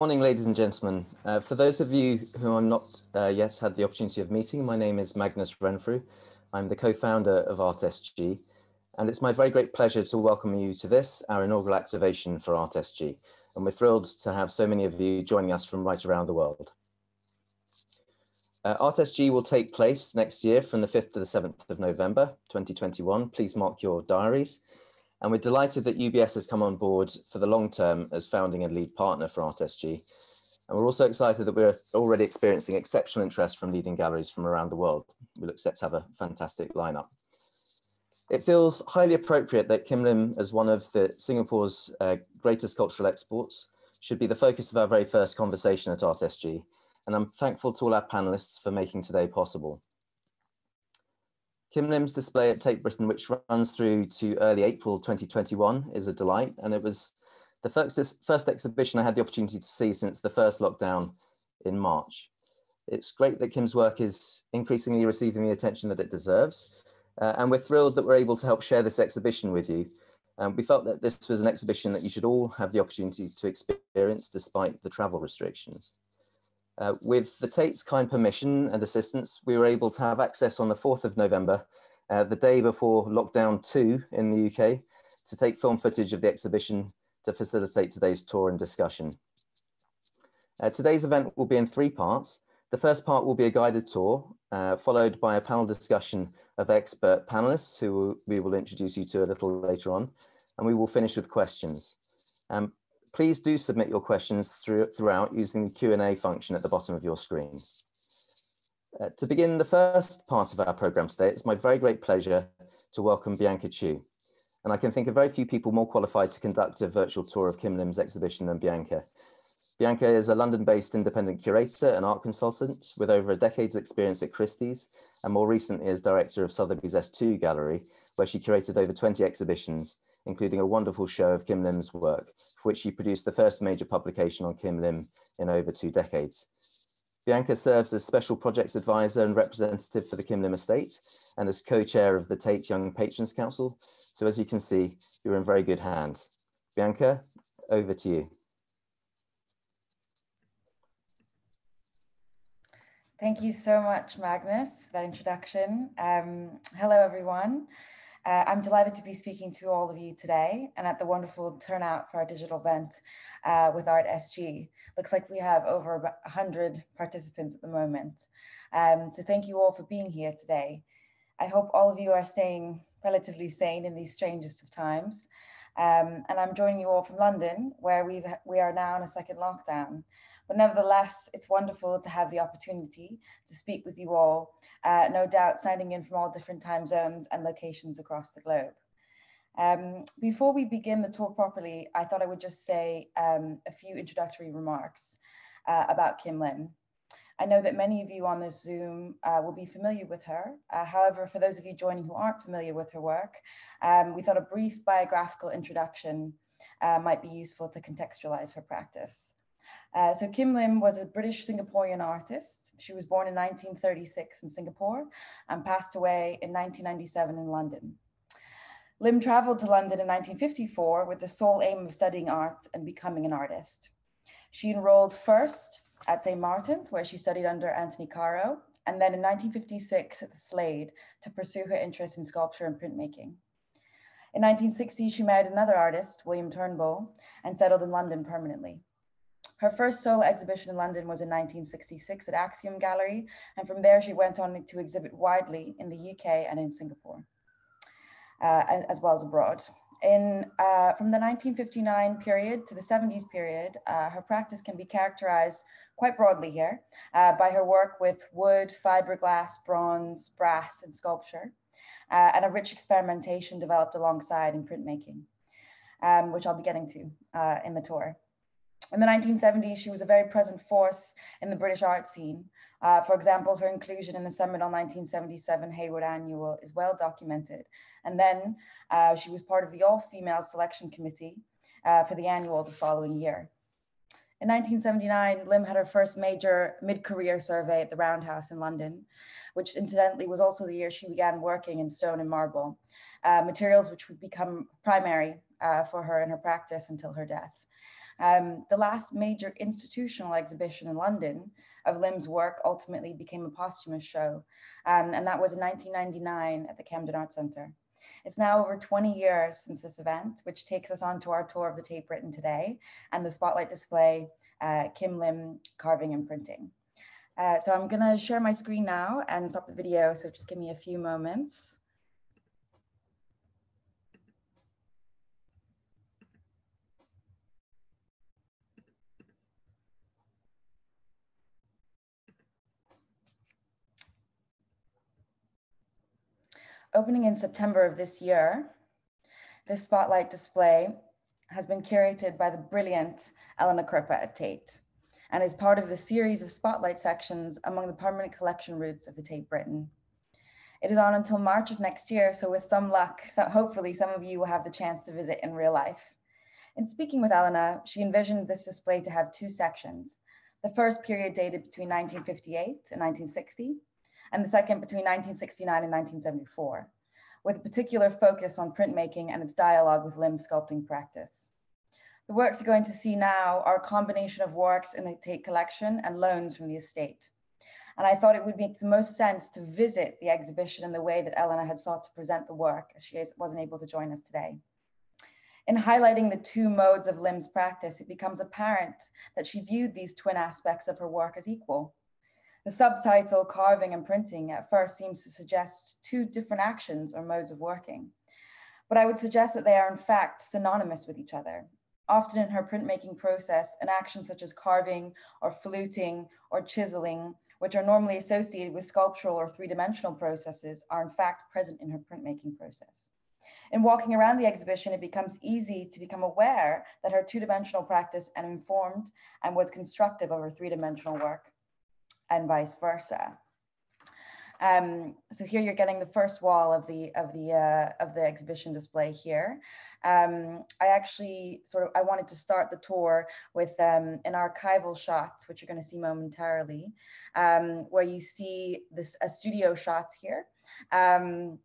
Morning, ladies and gentlemen. Uh, for those of you who are not uh, yet had the opportunity of meeting, my name is Magnus Renfrew. I'm the co-founder of ArtSG, and it's my very great pleasure to welcome you to this, our inaugural activation for ArtSG. And we're thrilled to have so many of you joining us from right around the world. Uh, ArtSG will take place next year from the 5th to the 7th of November, 2021. Please mark your diaries. And we're delighted that UBS has come on board for the long term as founding and lead partner for ArtSG. And we're also excited that we're already experiencing exceptional interest from leading galleries from around the world. We look set to have a fantastic lineup. It feels highly appropriate that Kim Lim, as one of the Singapore's uh, greatest cultural exports, should be the focus of our very first conversation at ArtSG. And I'm thankful to all our panelists for making today possible. Kim Lim's display at Tate Britain, which runs through to early April 2021, is a delight. And it was the first, first exhibition I had the opportunity to see since the first lockdown in March. It's great that Kim's work is increasingly receiving the attention that it deserves. Uh, and we're thrilled that we're able to help share this exhibition with you. Um, we felt that this was an exhibition that you should all have the opportunity to experience despite the travel restrictions. Uh, with the Tate's kind permission and assistance, we were able to have access on the 4th of November, uh, the day before lockdown two in the UK, to take film footage of the exhibition to facilitate today's tour and discussion. Uh, today's event will be in three parts. The first part will be a guided tour, uh, followed by a panel discussion of expert panelists who we will introduce you to a little later on, and we will finish with questions. Um, please do submit your questions through, throughout using the Q&A function at the bottom of your screen. Uh, to begin the first part of our program today, it's my very great pleasure to welcome Bianca Chu. And I can think of very few people more qualified to conduct a virtual tour of Kim Lim's exhibition than Bianca. Bianca is a London-based independent curator and art consultant with over a decade's experience at Christie's and more recently as director of Sotheby's S2 Gallery, where she curated over 20 exhibitions including a wonderful show of Kim Lim's work, for which she produced the first major publication on Kim Lim in over two decades. Bianca serves as Special Projects Advisor and representative for the Kim Lim Estate and as co-chair of the Tate Young Patrons Council. So as you can see, you're in very good hands. Bianca, over to you. Thank you so much, Magnus, for that introduction. Um, hello, everyone. Uh, I'm delighted to be speaking to all of you today and at the wonderful turnout for our digital event uh, with Art SG. Looks like we have over 100 participants at the moment. Um, so thank you all for being here today. I hope all of you are staying relatively sane in these strangest of times. Um, and I'm joining you all from London, where we've, we are now in a second lockdown. But nevertheless, it's wonderful to have the opportunity to speak with you all, uh, no doubt signing in from all different time zones and locations across the globe. Um, before we begin the talk properly, I thought I would just say um, a few introductory remarks uh, about Kim Lim. I know that many of you on this Zoom uh, will be familiar with her. Uh, however, for those of you joining who aren't familiar with her work, um, we thought a brief biographical introduction uh, might be useful to contextualize her practice. Uh, so Kim Lim was a British Singaporean artist. She was born in 1936 in Singapore and passed away in 1997 in London. Lim traveled to London in 1954 with the sole aim of studying art and becoming an artist. She enrolled first at St. Martin's, where she studied under Anthony Caro, and then in 1956 at the Slade to pursue her interest in sculpture and printmaking. In 1960, she married another artist, William Turnbull, and settled in London permanently. Her first solo exhibition in London was in 1966 at Axiom Gallery, and from there she went on to exhibit widely in the UK and in Singapore, uh, as well as abroad. In, uh, from the 1959 period to the 70s period, uh, her practice can be characterized quite broadly here uh, by her work with wood, fiberglass, bronze, brass, and sculpture, uh, and a rich experimentation developed alongside in printmaking, um, which I'll be getting to uh, in the tour. In the 1970s, she was a very present force in the British art scene. Uh, for example, her inclusion in the seminal 1977 Hayward Annual is well documented. And then uh, she was part of the all-female selection committee uh, for the annual the following year. In 1979, Lim had her first major mid-career survey at the Roundhouse in London, which incidentally was also the year she began working in stone and marble, uh, materials which would become primary uh, for her in her practice until her death. Um, the last major institutional exhibition in London of Lim's work ultimately became a posthumous show, um, and that was in 1999 at the Camden Art Centre. It's now over 20 years since this event, which takes us on to our tour of the Tate Britain today and the spotlight display, uh, Kim Lim Carving and Printing. Uh, so I'm gonna share my screen now and stop the video, so just give me a few moments. Opening in September of this year, this spotlight display has been curated by the brilliant Elena Crippa at Tate and is part of the series of spotlight sections among the permanent collection routes of the Tate Britain. It is on until March of next year, so with some luck, so hopefully some of you will have the chance to visit in real life. In speaking with Elena, she envisioned this display to have two sections. The first period dated between 1958 and 1960, and the second between 1969 and 1974, with a particular focus on printmaking and its dialogue with Lim sculpting practice. The works you're going to see now are a combination of works in the Tate collection and loans from the estate. And I thought it would make the most sense to visit the exhibition in the way that Eleanor had sought to present the work as she wasn't able to join us today. In highlighting the two modes of Lim's practice, it becomes apparent that she viewed these twin aspects of her work as equal. The subtitle carving and printing at first seems to suggest two different actions or modes of working. But I would suggest that they are in fact synonymous with each other. Often in her printmaking process, an action such as carving or fluting or chiseling, which are normally associated with sculptural or three-dimensional processes, are in fact present in her printmaking process. In walking around the exhibition, it becomes easy to become aware that her two-dimensional practice and informed and was constructive of her three-dimensional work and vice versa. Um, so here you're getting the first wall of the of the uh, of the exhibition display here. Um, I actually sort of I wanted to start the tour with um, an archival shot, which you're going to see momentarily, um, where you see this a studio shot here um,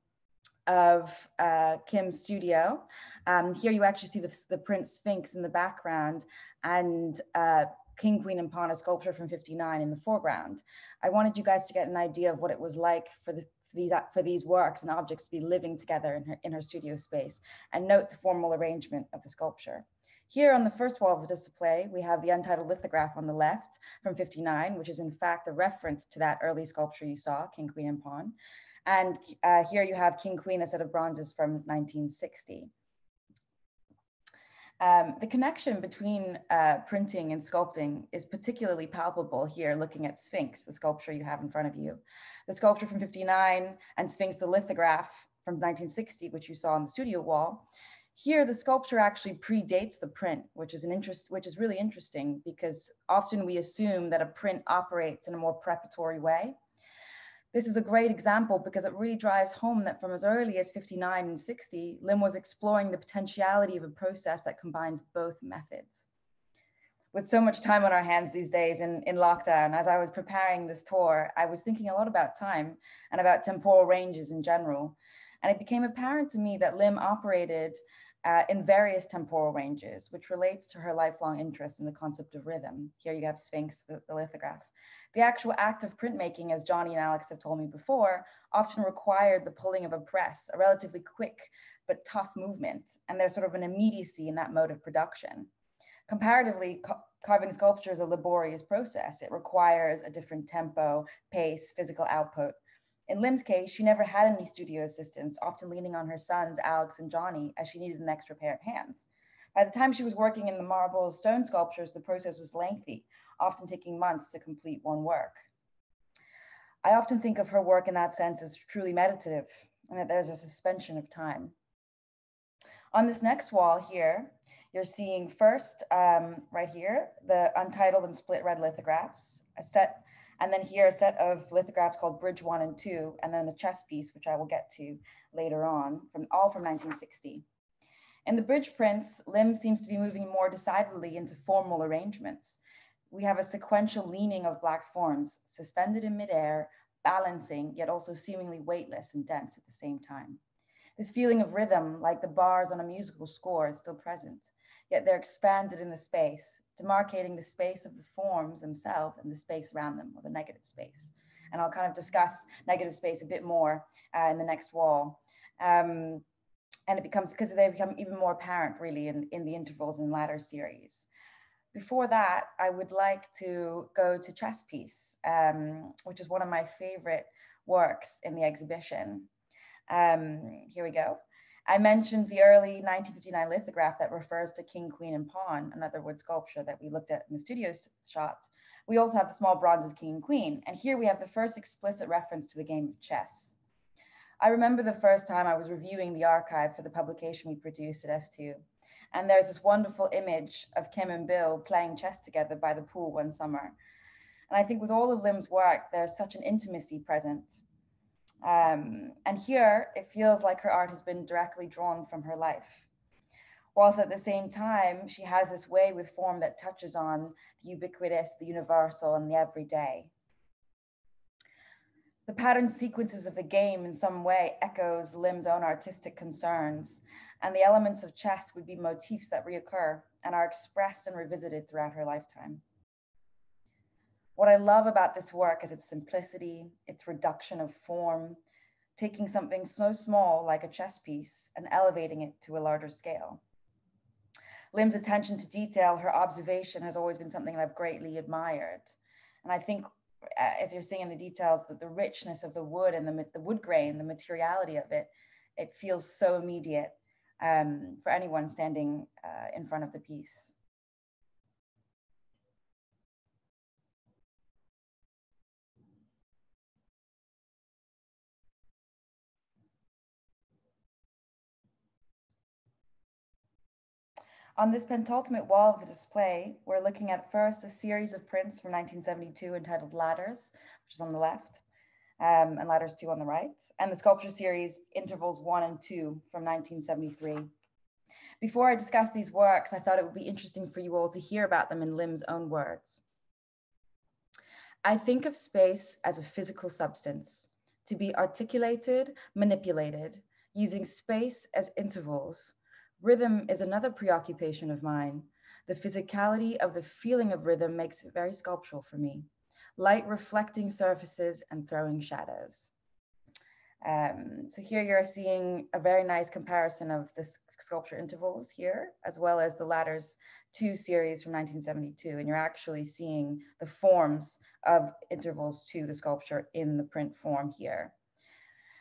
of uh, Kim's studio. Um, here you actually see the, the print Sphinx in the background and uh, King, Queen, and Pawn, a sculpture from 59 in the foreground. I wanted you guys to get an idea of what it was like for the for these, for these works and objects to be living together in her, in her studio space and note the formal arrangement of the sculpture. Here on the first wall of the display, we have the untitled lithograph on the left from 59, which is in fact a reference to that early sculpture you saw, King, Queen, and Pawn. And uh, here you have King, Queen, a set of bronzes from 1960. Um, the connection between uh, printing and sculpting is particularly palpable here looking at Sphinx, the sculpture you have in front of you. The sculpture from 59 and Sphinx, the lithograph from 1960, which you saw on the studio wall. Here, the sculpture actually predates the print, which is an interest, which is really interesting because often we assume that a print operates in a more preparatory way. This is a great example because it really drives home that from as early as 59 and 60, Lim was exploring the potentiality of a process that combines both methods. With so much time on our hands these days in, in lockdown, as I was preparing this tour, I was thinking a lot about time and about temporal ranges in general. And it became apparent to me that Lim operated uh, in various temporal ranges, which relates to her lifelong interest in the concept of rhythm. Here you have Sphinx, the, the lithograph. The actual act of printmaking, as Johnny and Alex have told me before, often required the pulling of a press, a relatively quick but tough movement. And there's sort of an immediacy in that mode of production. Comparatively, ca carving sculpture is a laborious process. It requires a different tempo, pace, physical output. In Lim's case, she never had any studio assistants, often leaning on her sons, Alex and Johnny, as she needed an extra pair of hands. By the time she was working in the marble stone sculptures, the process was lengthy, often taking months to complete one work. I often think of her work in that sense as truly meditative and that there's a suspension of time. On this next wall here, you're seeing first, um, right here, the untitled and split red lithographs, a set, and then here a set of lithographs called Bridge One and Two, and then a chess piece, which I will get to later on, from all from 1960. In the bridge prints, Lim seems to be moving more decidedly into formal arrangements, we have a sequential leaning of black forms, suspended in midair, balancing, yet also seemingly weightless and dense at the same time. This feeling of rhythm, like the bars on a musical score, is still present. yet they're expanded in the space, demarcating the space of the forms themselves and the space around them, or the negative space. And I'll kind of discuss negative space a bit more uh, in the next wall. Um, and it becomes, because they become even more apparent really in, in the intervals and ladder series. Before that, I would like to go to Chess Piece, um, which is one of my favorite works in the exhibition. Um, here we go. I mentioned the early 1959 lithograph that refers to king, queen, and pawn, another wood sculpture that we looked at in the studio shot. We also have the small bronzes king and queen, and here we have the first explicit reference to the game of chess. I remember the first time I was reviewing the archive for the publication we produced at S2, and there's this wonderful image of Kim and Bill playing chess together by the pool one summer. And I think with all of Lim's work, there's such an intimacy present. Um, and here it feels like her art has been directly drawn from her life. Whilst at the same time, she has this way with form that touches on the ubiquitous, the universal, and the everyday. The pattern sequences of the game in some way echoes Lim's own artistic concerns, and the elements of chess would be motifs that reoccur and are expressed and revisited throughout her lifetime. What I love about this work is its simplicity, its reduction of form, taking something so small like a chess piece and elevating it to a larger scale. Lim's attention to detail, her observation has always been something that I've greatly admired. And I think, uh, as you're seeing in the details, that the richness of the wood and the, the wood grain, the materiality of it, it feels so immediate um, for anyone standing uh, in front of the piece. On this penultimate wall of the display, we're looking at first a series of prints from 1972 entitled Ladders, which is on the left, um, and Ladders 2 on the right, and the sculpture series Intervals 1 and 2 from 1973. Before I discuss these works, I thought it would be interesting for you all to hear about them in Lim's own words. I think of space as a physical substance, to be articulated, manipulated, using space as intervals Rhythm is another preoccupation of mine. The physicality of the feeling of rhythm makes it very sculptural for me. Light reflecting surfaces and throwing shadows. Um, so here you're seeing a very nice comparison of the sculpture intervals here, as well as the ladders two series from 1972. And you're actually seeing the forms of intervals to the sculpture in the print form here.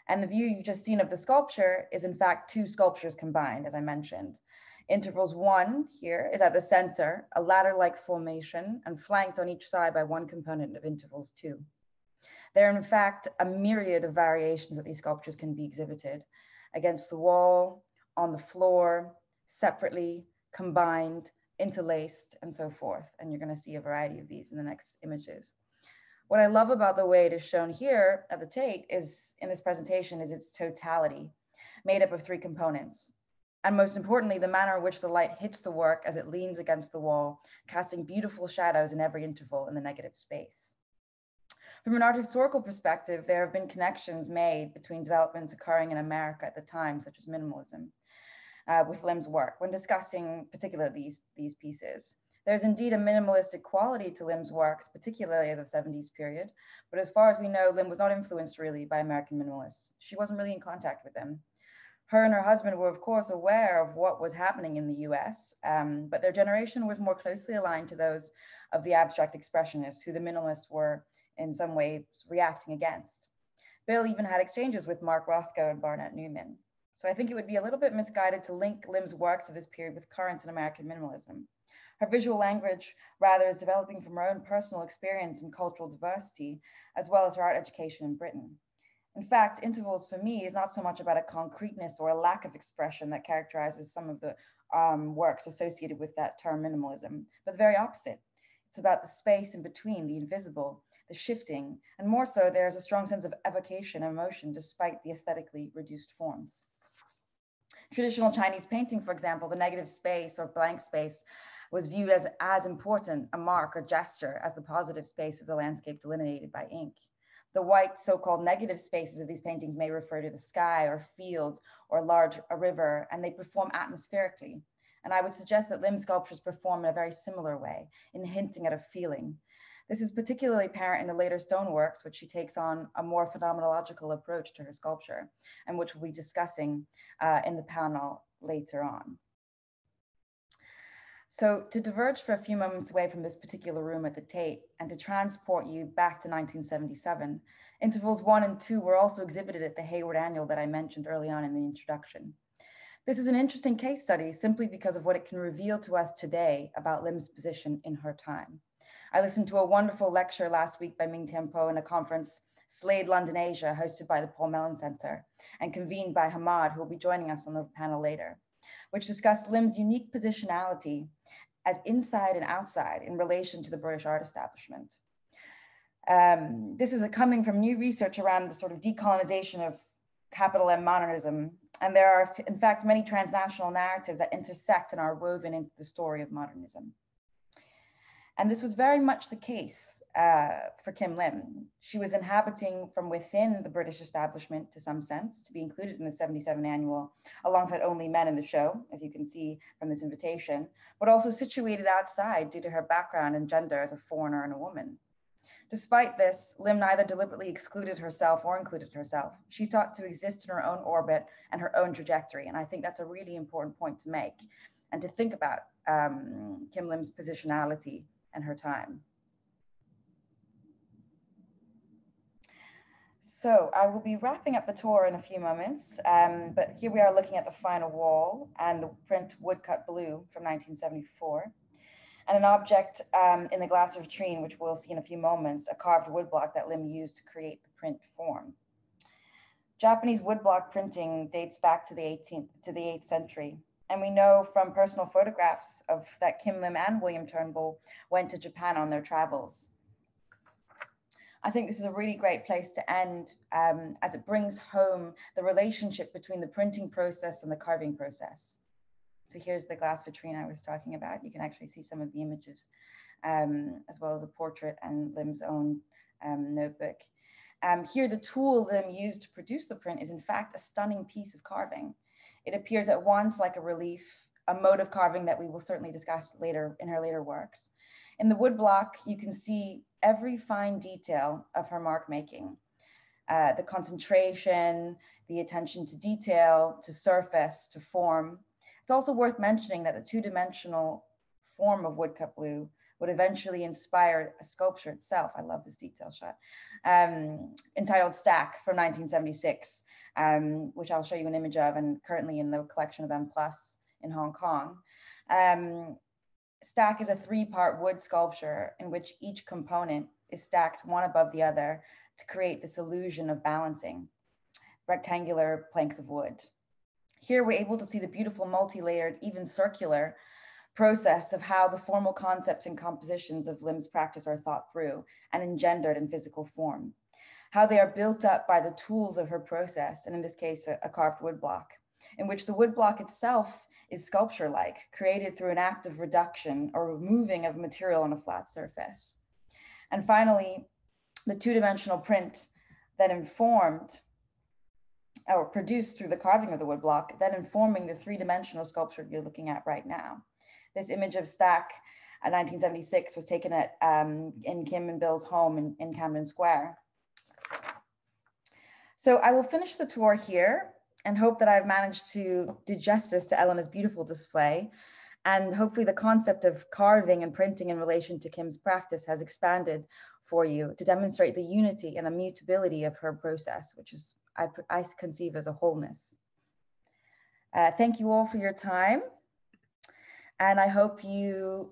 And the view you've just seen of the sculpture is in fact two sculptures combined, as I mentioned. Intervals one here is at the center, a ladder-like formation and flanked on each side by one component of intervals two. There are in fact a myriad of variations that these sculptures can be exhibited against the wall, on the floor, separately, combined, interlaced, and so forth. And you're gonna see a variety of these in the next images. What I love about the way it is shown here at the Tate is in this presentation is its totality, made up of three components. And most importantly, the manner in which the light hits the work as it leans against the wall, casting beautiful shadows in every interval in the negative space. From an art historical perspective, there have been connections made between developments occurring in America at the time, such as minimalism, uh, with Lim's work when discussing particularly these, these pieces. There's indeed a minimalistic quality to Lim's works, particularly of the 70s period, but as far as we know, Lim was not influenced really by American minimalists. She wasn't really in contact with them. Her and her husband were, of course, aware of what was happening in the US, um, but their generation was more closely aligned to those of the abstract expressionists, who the minimalists were in some ways reacting against. Bill even had exchanges with Mark Rothko and Barnett Newman. So I think it would be a little bit misguided to link Lim's work to this period with currents in American minimalism. Her visual language, rather, is developing from her own personal experience and cultural diversity, as well as her art education in Britain. In fact, intervals for me is not so much about a concreteness or a lack of expression that characterizes some of the um, works associated with that term minimalism, but the very opposite. It's about the space in between, the invisible, the shifting, and more so, there's a strong sense of evocation and emotion despite the aesthetically reduced forms. Traditional Chinese painting, for example, the negative space or blank space was viewed as as important a mark or gesture as the positive space of the landscape delineated by ink. The white so-called negative spaces of these paintings may refer to the sky or fields or large a river, and they perform atmospherically. And I would suggest that Lim sculptures perform in a very similar way in hinting at a feeling. This is particularly apparent in the later stoneworks, which she takes on a more phenomenological approach to her sculpture, and which we'll be discussing uh, in the panel later on. So to diverge for a few moments away from this particular room at the Tate and to transport you back to 1977, intervals one and two were also exhibited at the Hayward Annual that I mentioned early on in the introduction. This is an interesting case study simply because of what it can reveal to us today about Lim's position in her time. I listened to a wonderful lecture last week by Ming Tiampo in a conference, Slade London Asia, hosted by the Paul Mellon Center and convened by Hammad, who will be joining us on the panel later, which discussed Lim's unique positionality as inside and outside in relation to the British art establishment. Um, this is coming from new research around the sort of decolonization of capital M modernism. And there are, in fact, many transnational narratives that intersect and are woven into the story of modernism. And this was very much the case uh, for Kim Lim. She was inhabiting from within the British establishment to some sense to be included in the 77 annual alongside only men in the show, as you can see from this invitation, but also situated outside due to her background and gender as a foreigner and a woman. Despite this, Lim neither deliberately excluded herself or included herself. She's taught to exist in her own orbit and her own trajectory. And I think that's a really important point to make and to think about um, Kim Lim's positionality and her time. So I will be wrapping up the tour in a few moments, um, but here we are looking at the final wall and the print woodcut blue from 1974. And an object um, in the glass vitrine, which we'll see in a few moments, a carved woodblock that Lim used to create the print form. Japanese woodblock printing dates back to the 18th to the 8th century, and we know from personal photographs of that Kim Lim and William Turnbull went to Japan on their travels. I think this is a really great place to end um, as it brings home the relationship between the printing process and the carving process. So here's the glass vitrine I was talking about. You can actually see some of the images um, as well as a portrait and Lim's own um, notebook. Um, here, the tool Lim used to produce the print is in fact a stunning piece of carving. It appears at once like a relief, a mode of carving that we will certainly discuss later in her later works. In the woodblock, you can see every fine detail of her mark making. Uh, the concentration, the attention to detail, to surface, to form. It's also worth mentioning that the two-dimensional form of woodcut blue would eventually inspire a sculpture itself. I love this detail shot, um, entitled Stack from 1976, um, which I'll show you an image of and currently in the collection of M Plus in Hong Kong. Um, stack is a three-part wood sculpture in which each component is stacked one above the other to create this illusion of balancing, rectangular planks of wood. Here we're able to see the beautiful multi-layered, even circular process of how the formal concepts and compositions of Lim's practice are thought through and engendered in physical form how they are built up by the tools of her process, and in this case, a, a carved woodblock, in which the woodblock itself is sculpture-like, created through an act of reduction or removing of material on a flat surface. And finally, the two-dimensional print that informed or produced through the carving of the woodblock, then informing the three-dimensional sculpture you're looking at right now. This image of Stack at 1976 was taken at um, in Kim and Bill's home in, in Camden Square. So I will finish the tour here and hope that I've managed to do justice to Elena's beautiful display. And hopefully the concept of carving and printing in relation to Kim's practice has expanded for you to demonstrate the unity and the mutability of her process, which is I, I conceive as a wholeness. Uh, thank you all for your time. And I hope you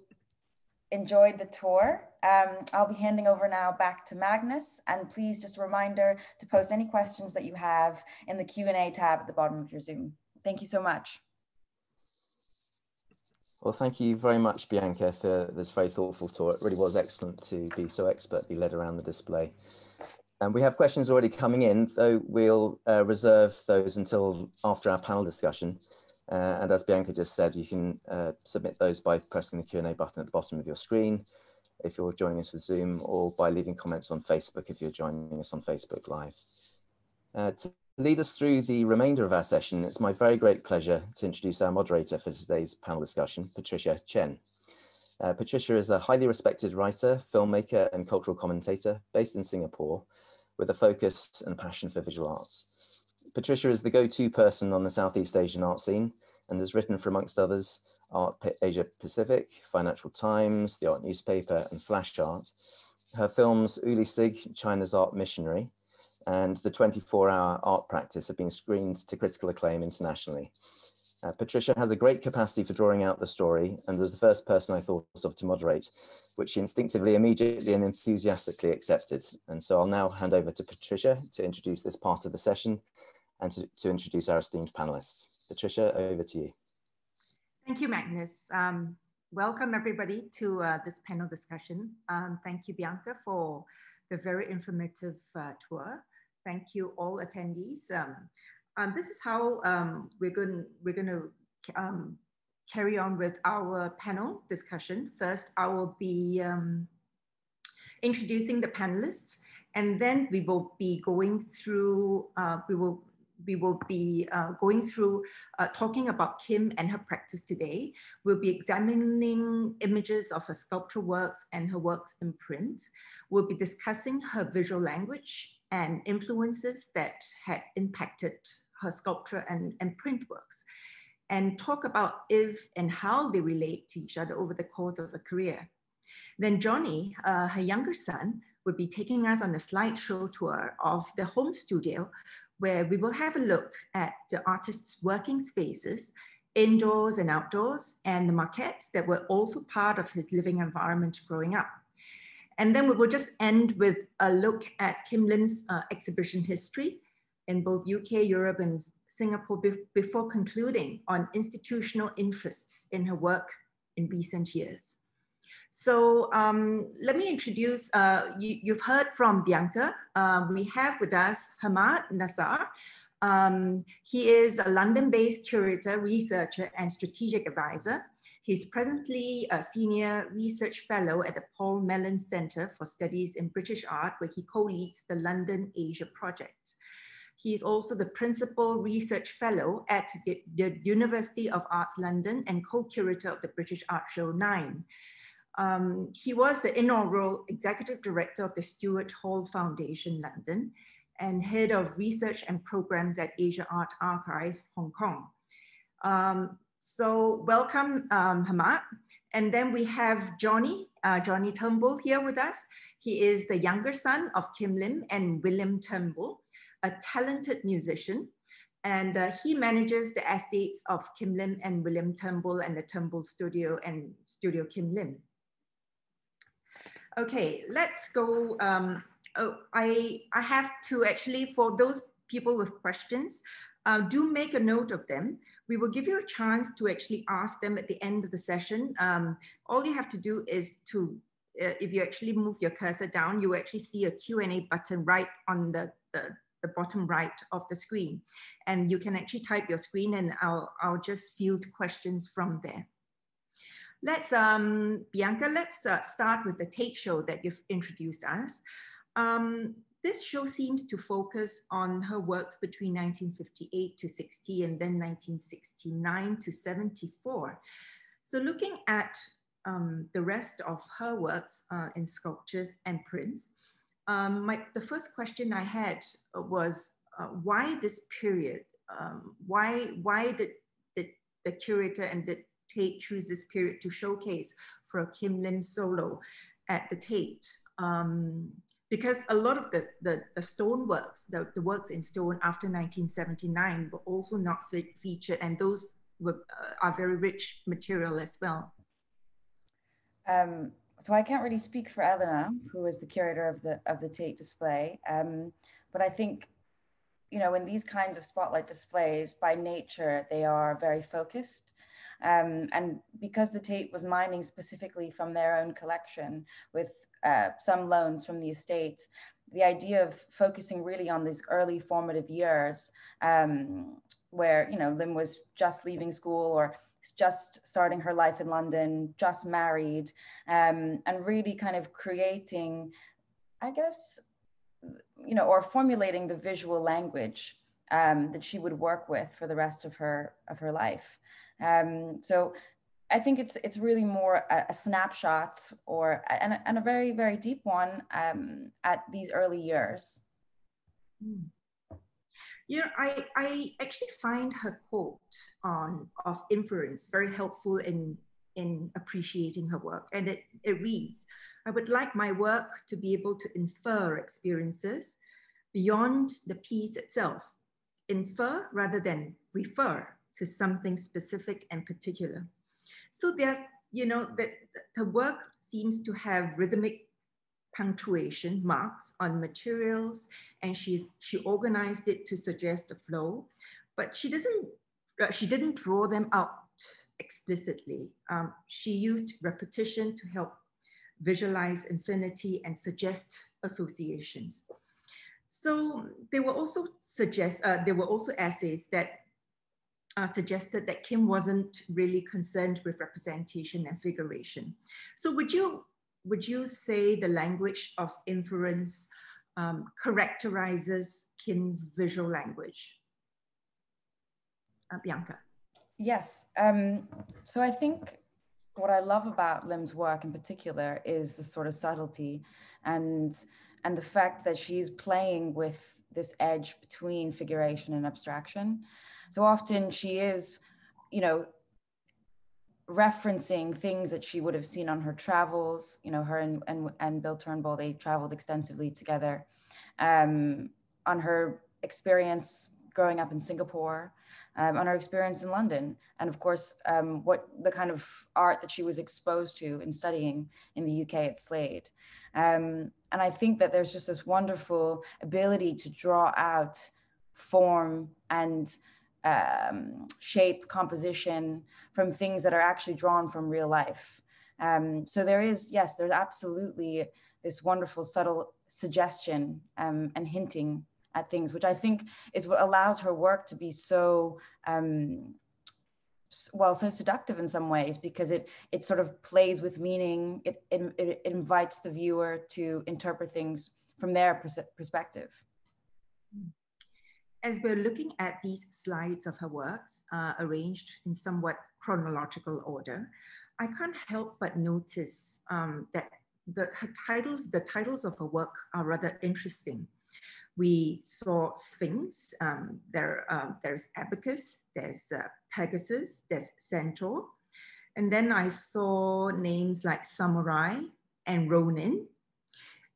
enjoyed the tour. Um, I'll be handing over now back to Magnus and please just a reminder to post any questions that you have in the Q&A tab at the bottom of your Zoom. Thank you so much. Well, thank you very much, Bianca, for this very thoughtful tour. It really was excellent to be so expertly led around the display. And we have questions already coming in, though we'll uh, reserve those until after our panel discussion. Uh, and as Bianca just said, you can uh, submit those by pressing the Q&A button at the bottom of your screen if you're joining us with Zoom or by leaving comments on Facebook if you're joining us on Facebook Live. Uh, lead us through the remainder of our session, it's my very great pleasure to introduce our moderator for today's panel discussion, Patricia Chen. Uh, Patricia is a highly respected writer, filmmaker, and cultural commentator based in Singapore with a focus and passion for visual arts. Patricia is the go-to person on the Southeast Asian art scene and has written for, amongst others, Art Asia Pacific, Financial Times, The Art Newspaper, and Flash Art. Her films Uli Sigg, China's Art Missionary, and the 24-hour art practice have been screened to critical acclaim internationally. Uh, Patricia has a great capacity for drawing out the story and was the first person I thought of to moderate, which she instinctively, immediately and enthusiastically accepted. And so I'll now hand over to Patricia to introduce this part of the session and to, to introduce our esteemed panelists. Patricia, over to you. Thank you, Magnus. Um, welcome everybody to uh, this panel discussion. Um, thank you, Bianca, for the very informative uh, tour. Thank you all attendees. Um, um, this is how um, we're going we're going to um, carry on with our panel discussion. First, I will be introducing the panelists, and then we will be going through. Uh, we will we will be uh, going through uh, talking about Kim and her practice today. We'll be examining images of her sculptural works and her works in print. We'll be discussing her visual language and influences that had impacted her sculpture and, and print works and talk about if and how they relate to each other over the course of a career. Then Johnny, uh, her younger son, will be taking us on a slideshow tour of the home studio where we will have a look at the artist's working spaces, indoors and outdoors, and the maquettes that were also part of his living environment growing up. And then we will just end with a look at Kim Lim's uh, exhibition history in both UK, Europe, and Singapore be before concluding on institutional interests in her work in recent years. So um, let me introduce, uh, you, have heard from Bianca. Uh, we have with us Hammad Nasar. Um, he is a London-based curator, researcher, and strategic advisor. He's presently a senior research fellow at the Paul Mellon Centre for Studies in British Art, where he co-leads the London Asia Project. He is also the principal research fellow at the University of Arts London and co-curator of the British Art Show 9. Um, he was the inaugural executive director of the Stuart Hall Foundation London and head of research and programs at Asia Art Archive, Hong Kong. Um, so welcome, um, Hammad. And then we have Johnny, uh, Johnny Turnbull here with us. He is the younger son of Kim Lim and William Turnbull, a talented musician. And uh, he manages the estates of Kim Lim and William Turnbull and the Turnbull Studio and Studio Kim Lim. Okay, let's go. Um, oh, I, I have to actually, for those people with questions, uh, do make a note of them. We will give you a chance to actually ask them at the end of the session. Um, all you have to do is to, uh, if you actually move your cursor down, you actually see a Q&A button right on the, the, the, bottom right of the screen. And you can actually type your screen and I'll, I'll just field questions from there. Let's, um, Bianca, let's uh, start with the Tate show that you've introduced us. Um, this show seems to focus on her works between 1958 to 60 and then 1969 to 74. So looking at um, the rest of her works uh, in sculptures and prints, um, my, the first question I had was uh, why this period? Um, why, why did, did the curator and the Tate choose this period to showcase for a Kim Lim solo at the Tate. Um, because a lot of the, the, the stone works, the, the works in stone after 1979 were also not featured and those were, uh, are very rich material as well. Um, so I can't really speak for Eleanor, who is the curator of the, of the Tate display, um, but I think you know, in these kinds of spotlight displays, by nature, they are very focused. Um, and because the Tate was mining specifically from their own collection with uh, some loans from the estate, the idea of focusing really on these early formative years um, where, you know, Lim was just leaving school or just starting her life in London, just married, um, and really kind of creating, I guess, you know, or formulating the visual language um, that she would work with for the rest of her of her life. Um, so I think it's it's really more a, a snapshot or and a, and a very very deep one um, at these early years. Mm. You know, I, I actually find her quote on of inference very helpful in in appreciating her work. And it, it reads, I would like my work to be able to infer experiences beyond the piece itself, infer rather than refer to something specific and particular. So there, you know, that the work seems to have rhythmic punctuation marks on materials, and she's she organized it to suggest a flow, but she doesn't uh, she didn't draw them out explicitly. Um, she used repetition to help visualize infinity and suggest associations. So there were also suggest uh, there were also essays that uh, suggested that Kim wasn't really concerned with representation and figuration. So would you would you say the language of inference um, characterizes Kim's visual language? Uh, Bianca. Yes. Um, so I think what I love about Lim's work in particular is the sort of subtlety and and the fact that she's playing with this edge between figuration and abstraction. So often she is, you know, referencing things that she would have seen on her travels. You know, her and and, and Bill Turnbull they traveled extensively together. Um, on her experience growing up in Singapore, um, on her experience in London, and of course, um, what the kind of art that she was exposed to in studying in the UK at Slade. Um, and I think that there's just this wonderful ability to draw out form and um, shape, composition from things that are actually drawn from real life. Um, so there is, yes, there's absolutely this wonderful subtle suggestion um, and hinting at things, which I think is what allows her work to be so um, well so seductive in some ways because it it sort of plays with meaning. It it, it invites the viewer to interpret things from their pers perspective. As we're looking at these slides of her works, uh, arranged in somewhat chronological order, I can't help but notice um, that the titles, the titles of her work are rather interesting we saw Sphinx, um, there, um, there's Abacus, there's uh, Pegasus, there's Centaur. And then I saw names like Samurai and Ronin.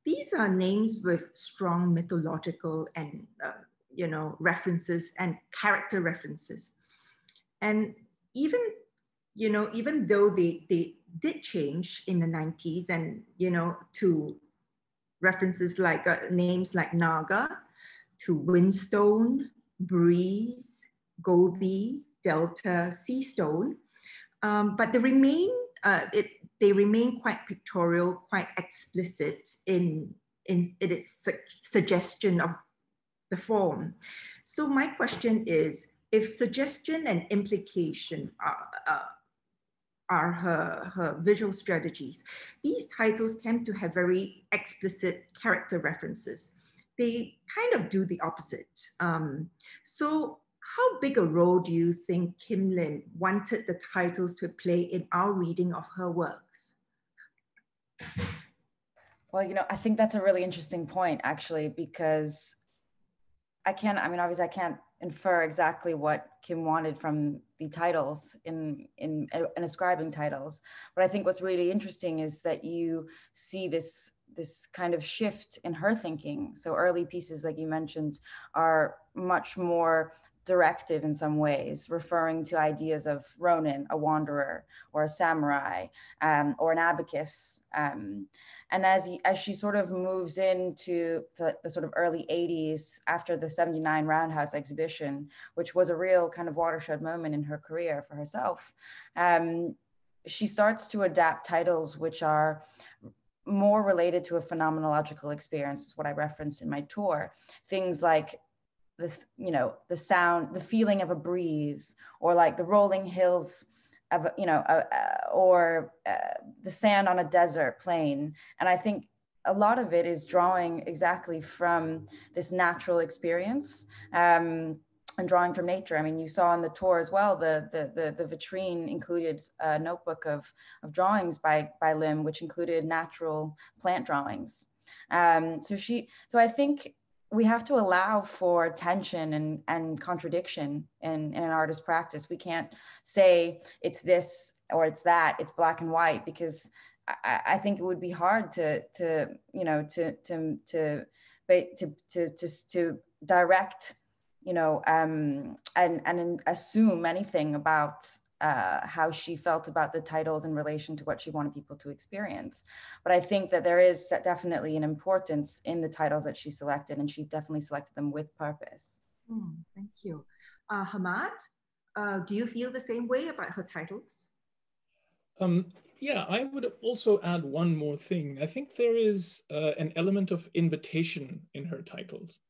These are names with strong mythological and, uh, you know, references and character references. And even, you know, even though they, they did change in the 90s and, you know, to references like uh, names like Naga to Windstone, Breeze, Gobi, Delta, Seastone. Um, but they remain, uh, it, they remain quite pictorial, quite explicit in, in, in its su suggestion of the form. So my question is, if suggestion and implication are, uh, are her, her visual strategies. These titles tend to have very explicit character references. They kind of do the opposite. Um, so how big a role do you think Kim Lim wanted the titles to play in our reading of her works? Well, you know, I think that's a really interesting point, actually, because I can't, I mean, obviously, I can't infer exactly what Kim wanted from the titles in, in, in ascribing titles. But I think what's really interesting is that you see this this kind of shift in her thinking. So early pieces, like you mentioned, are much more directive in some ways, referring to ideas of Ronin, a wanderer, or a samurai, um, or an abacus. Um, and as, as she sort of moves into the, the, sort of early 80s after the 79 Roundhouse exhibition, which was a real kind of watershed moment in her career for herself, um, she starts to adapt titles which are more related to a phenomenological experience, is what I referenced in my tour. Things like the you know the sound the feeling of a breeze or like the rolling hills of you know uh, uh, or uh, the sand on a desert plain and i think a lot of it is drawing exactly from this natural experience um, and drawing from nature. I mean, you saw on the tour as well, the, the, the, the vitrine included a notebook of, of drawings by, by Lim, which included natural plant drawings. Um, so she, so I think we have to allow for tension and, and contradiction in, in an artist's practice. We can't say it's this or it's that, it's black and white, because I, I think it would be hard to, to you know, to, to, to, to, to, to, to direct, you know, um, and, and assume anything about uh, how she felt about the titles in relation to what she wanted people to experience. But I think that there is definitely an importance in the titles that she selected, and she definitely selected them with purpose. Mm, thank you. Uh, Hammad, uh, do you feel the same way about her titles? Um, yeah, I would also add one more thing. I think there is uh, an element of invitation in her titles.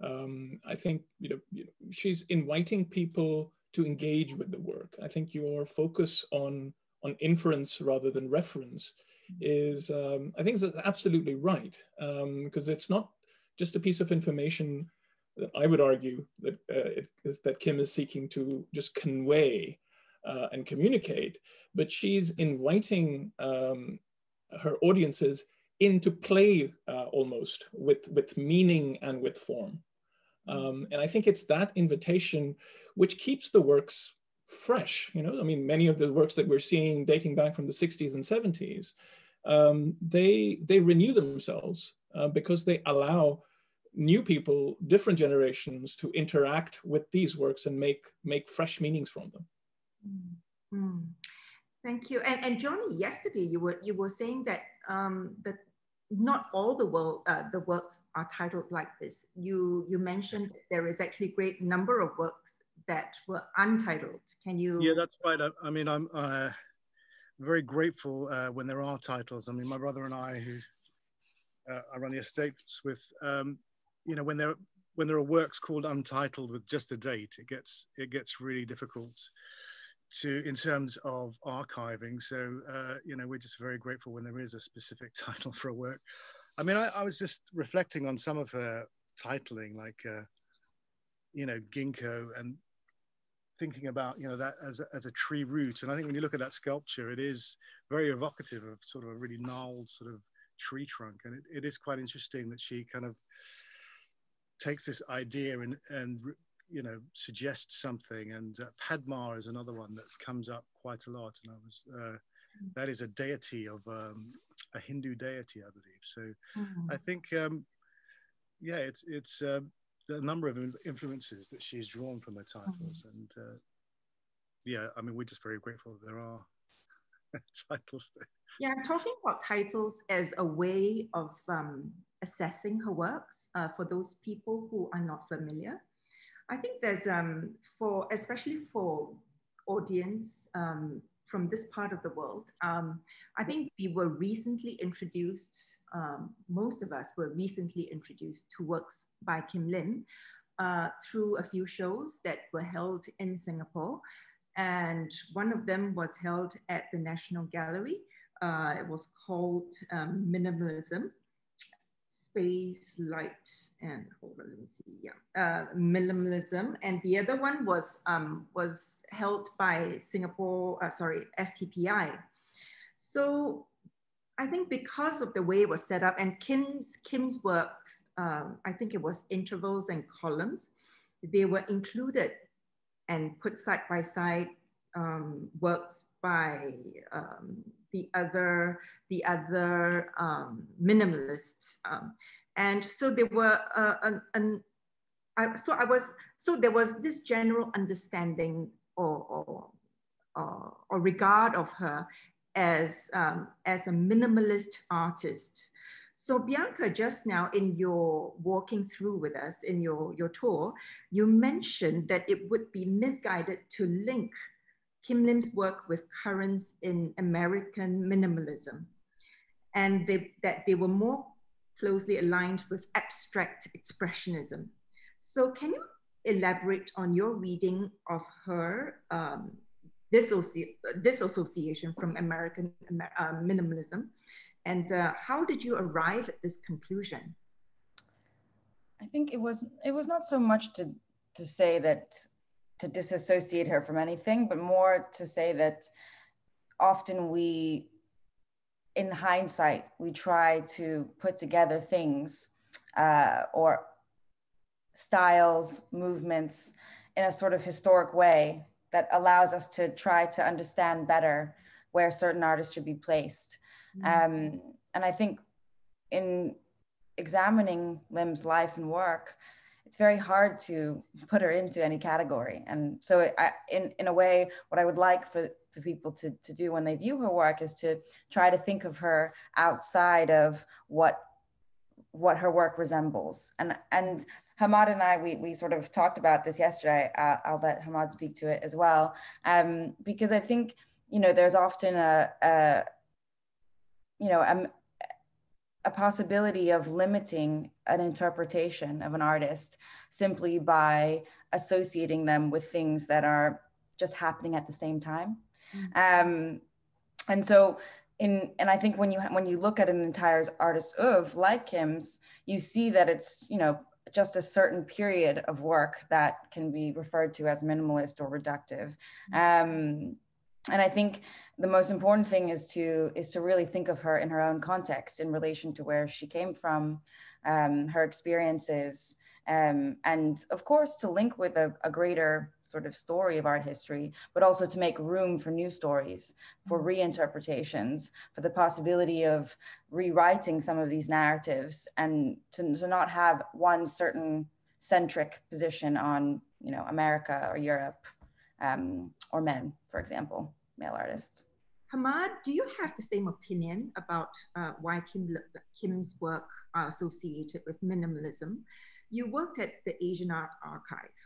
Um, I think you know, you know she's inviting people to engage with the work. I think your focus on on inference rather than reference is, um, I think, is absolutely right because um, it's not just a piece of information that I would argue that uh, it is that Kim is seeking to just convey uh, and communicate, but she's inviting um, her audiences into play uh, almost with with meaning and with form. Um, and I think it's that invitation which keeps the works fresh. You know, I mean, many of the works that we're seeing dating back from the 60s and 70s, um, they they renew themselves uh, because they allow new people, different generations, to interact with these works and make make fresh meanings from them. Mm -hmm. Thank you. And, and Johnny, yesterday you were you were saying that um, that not all the world uh, the works are titled like this. You you mentioned there is actually a great number of works that were untitled. Can you? Yeah, that's right. I, I mean, I'm uh, very grateful uh, when there are titles. I mean, my brother and I, who uh, I run the estates with, um, you know, when there when there are works called untitled with just a date, it gets it gets really difficult to in terms of archiving. So uh, you know, we're just very grateful when there is a specific title for a work. I mean, I, I was just reflecting on some of her titling, like uh, you know, ginkgo, and thinking about you know that as a, as a tree root. And I think when you look at that sculpture, it is very evocative of sort of a really gnarled sort of tree trunk, and it, it is quite interesting that she kind of takes this idea and and you know suggest something and uh, padma is another one that comes up quite a lot and i was uh, that is a deity of um, a hindu deity i believe so mm-hmm. i think um, yeah it's it's uh, a number of influences that she's drawn from her titles mm-hmm. and uh, yeah i mean we're just very grateful that there are titles there. yeah i'm talking about titles as a way of um, assessing her works uh, for those people who are not familiar I think there's um, for especially for audience um, from this part of the world. Um, I think we were recently introduced. Um, most of us were recently introduced to works by Kim Lim uh, through a few shows that were held in Singapore, and one of them was held at the National Gallery. Uh, it was called um, Minimalism space, light, and hold on, let me see, yeah, uh, minimalism. And the other one was um, was held by Singapore, uh, sorry, STPI. So I think because of the way it was set up and Kim's, Kim's works, um, I think it was intervals and columns, they were included and put side by side um, works by um, the other the other um, minimalists, um, and so there were uh, an, an I, so I was so there was this general understanding or or, or, or regard of her as um, as a minimalist artist. So Bianca, just now in your walking through with us in your, your tour, you mentioned that it would be misguided to link Kim Lim's work with currents in American minimalism, and they, that they were more closely aligned with abstract expressionism. So can you elaborate on your reading of her um, disassociation from American uh, minimalism, and uh, how did you arrive at this conclusion? I think it was it was not so much to to say that to disassociate her from anything, but more to say that often we, in hindsight, we try to put together things uh, or styles, movements in a sort of historic way that allows us to try to understand better where certain artists should be placed. Mm-hmm. Um, and I think in examining Lim's life and work, it's very hard to put her into any category. And so, I, in, in a way, what I would like for, for people to, to do when they view her work is to try to think of her outside of what what her work resembles. And, and Hammad and I, we, we sort of talked about this yesterday. Uh, I'll let Hammad speak to it as well. Um, because I think, you know, there's often a, a you know, a, possibility of limiting an interpretation of an artist simply by associating them with things that are just happening at the same time. Mm-hmm. Um, and so in and I think when you when you look at an entire artist of like Kim's, you see that it's you know just a certain period of work that can be referred to as minimalist or reductive. Um, and I think the most important thing is to is to really think of her in her own context in relation to where she came from, um, her experiences, um, and of course to link with a, a, greater sort of story of art history, but also to make room for new stories, for mm-hmm. reinterpretations, for the possibility of rewriting some of these narratives, and to, to not have one certain centric position on, you know, America or Europe um, or men, for example, male artists. Hammad, do you have the same opinion about uh, why Kim, Kim's work are associated with minimalism? You worked at the Asian Art Archive.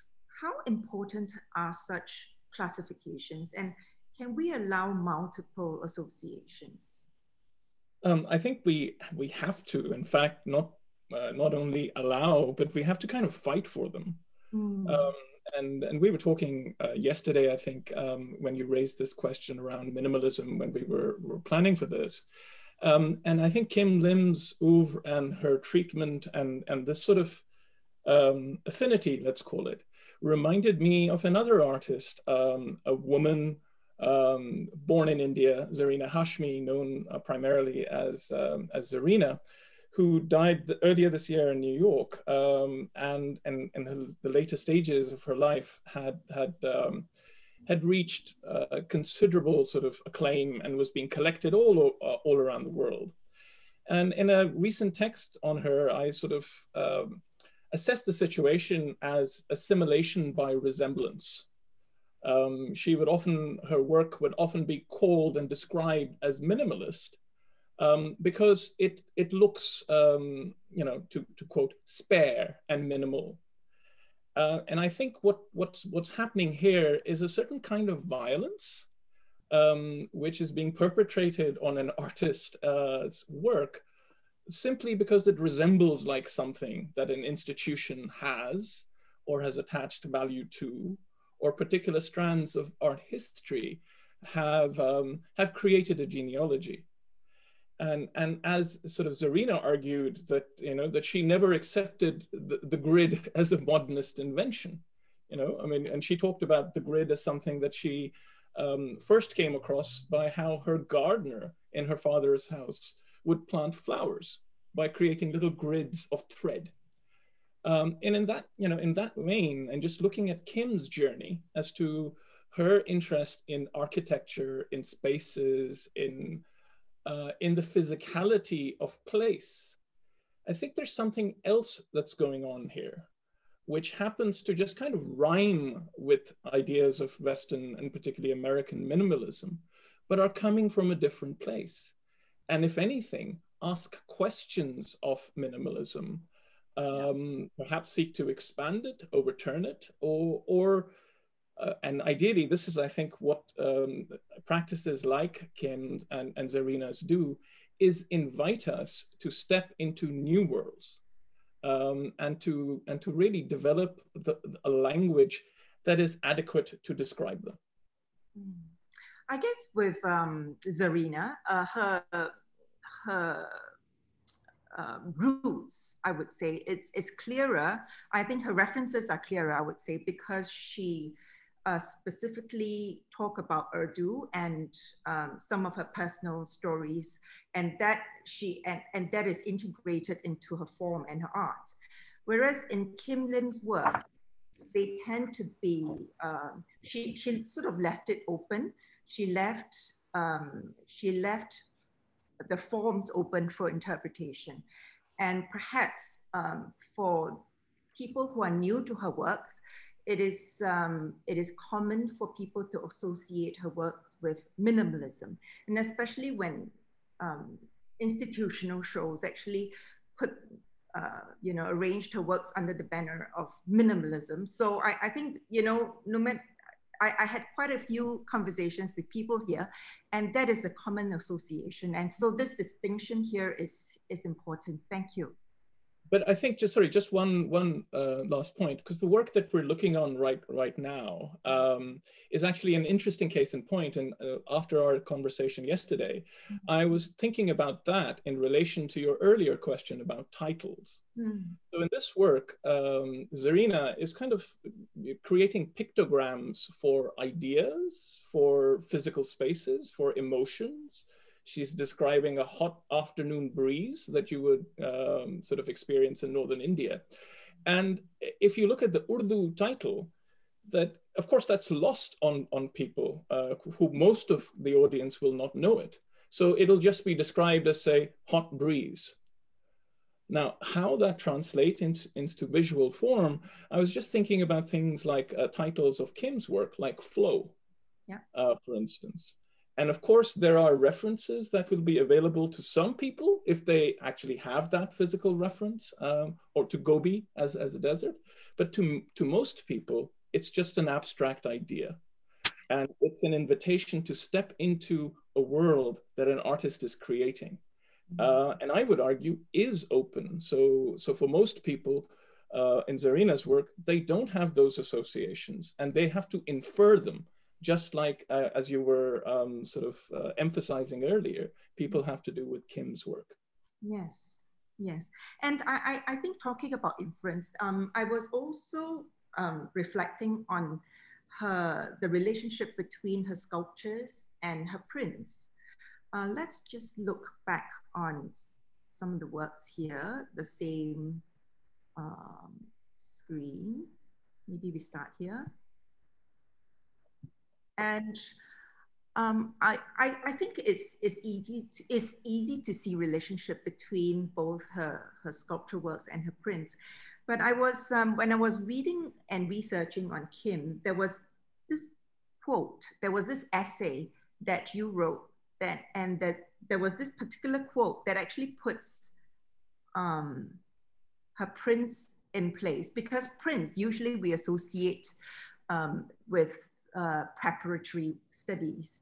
How important are such classifications and can we allow multiple associations? Um, I think we we have to, in fact, not uh, not only allow, but we have to kind of fight for them. Mm. Um, and and we were talking uh, yesterday, I think, um, when you raised this question around minimalism when we were, were planning for this. Um, and I think Kim Lim's oeuvre and her treatment and and this sort of um, affinity, let's call it, reminded me of another artist, um, a woman um, born in India, Zarina Hashmi, known uh, primarily as, um, as Zarina, who died the, earlier this year in New York, um, and and in the later stages of her life had had um, had reached uh, considerable sort of acclaim and was being collected all uh, all around the world. And in a recent text on her, I sort of um, assessed the situation as assimilation by resemblance. Um, she would often, her work would often be called and described as minimalist um, because it, it looks, um, you know, to, to quote, spare and minimal. Uh, and I think what, what's, what's happening here is a certain kind of violence um, which is being perpetrated on an artist's uh, work simply because it resembles like something that an institution has or has attached value to, or particular strands of art history have, um, have created a genealogy. And, and as sort of Zarina argued that, you know, that she never accepted the, the grid as a modernist invention, you know, I mean, and she talked about the grid as something that she um, first came across by how her gardener in her father's house would plant flowers by creating little grids of thread. Um, and in that, you know, in that vein, and just looking at Kim's journey as to her interest in architecture, in spaces, in uh, in the physicality of place, I think there's something else that's going on here, which happens to just kind of rhyme with ideas of Western and particularly American minimalism, but are coming from a different place. And if anything, ask questions of minimalism, um, perhaps seek to expand it, overturn it, or, or uh, and ideally, this is, I think, what um, practices like Kim and, and Zarina's do, is invite us to step into new worlds um, and to and to really develop the, a language that is adequate to describe them. I guess with um, Zarina, uh, her her um, roots, I would say. It's, it's clearer. I think her references are clearer, I would say, because she uh, specifically talk about Urdu and um, some of her personal stories, and that she and, and that is integrated into her form and her art. Whereas in Kim Lim's work, they tend to be um, she she sort of left it open. She left um, she left the forms open for interpretation. And perhaps um, for people who are new to her works, it is, um, it is common for people to associate her works with minimalism. And especially when um, institutional shows actually put, uh, you know, arranged her works under the banner of minimalism. So I, I think, you know, no I, I, had quite a few conversations with people here, and that is the common association. And so this distinction here is, is important. Thank you but I think just sorry, just one one uh, last point because the work that we're looking on right right now um, is actually an interesting case in point. And uh, after our conversation yesterday, mm -hmm. I was thinking about that in relation to your earlier question about titles. Mm -hmm. So in this work, um, Zarina is kind of creating pictograms for ideas, for physical spaces, for emotions, she's describing a hot afternoon breeze that you would um, sort of experience in northern India. And if you look at the Urdu title, that of course that's lost on, on people uh, who most of the audience will not know it. So it'll just be described as say hot breeze. Now, how that translates into, into visual form, I was just thinking about things like uh, titles of Kim's work, like Flow, yeah. Uh, for instance. And of course, there are references that will be available to some people if they actually have that physical reference um, or to Gobi as, as a desert. But to, to most people, it's just an abstract idea. And it's an invitation to step into a world that an artist is creating. Mm-hmm. Uh, and I would argue is open. So, so for most people uh, in Zarina's work, they don't have those associations and they have to infer them just like uh, as you were um, sort of uh, emphasizing earlier, people have to do with Kim's work. Yes, yes. And I, I, I think talking about inference, um, I was also um, reflecting on her, the relationship between her sculptures and her prints. Uh, let's just look back on some of the works here, the same um, screen. Maybe we start here. And um, I, I, I, think it's, it's, easy to, it's easy to see relationship between both her, her sculpture works and her prints. But I was, um, when I was reading and researching on Kim, there was this quote, there was this essay that you wrote that, and that there was this particular quote that actually puts um, her prints in place because prints usually we associate um, with uh, preparatory studies.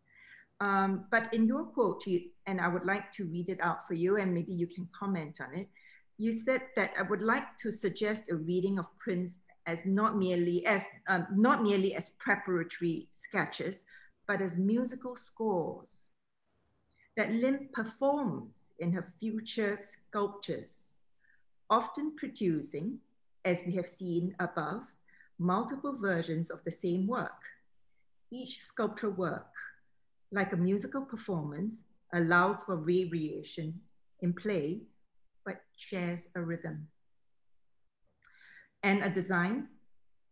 Um, but in your quote, you, and I would like to read it out for you, and maybe you can comment on it. You said that I would like to suggest a reading of prints as not merely as um, not merely as preparatory sketches, but as musical scores that Lim performs in her future sculptures, often producing, as we have seen above, multiple versions of the same work each sculptural work, like a musical performance, allows for variation in play, but shares a rhythm and a design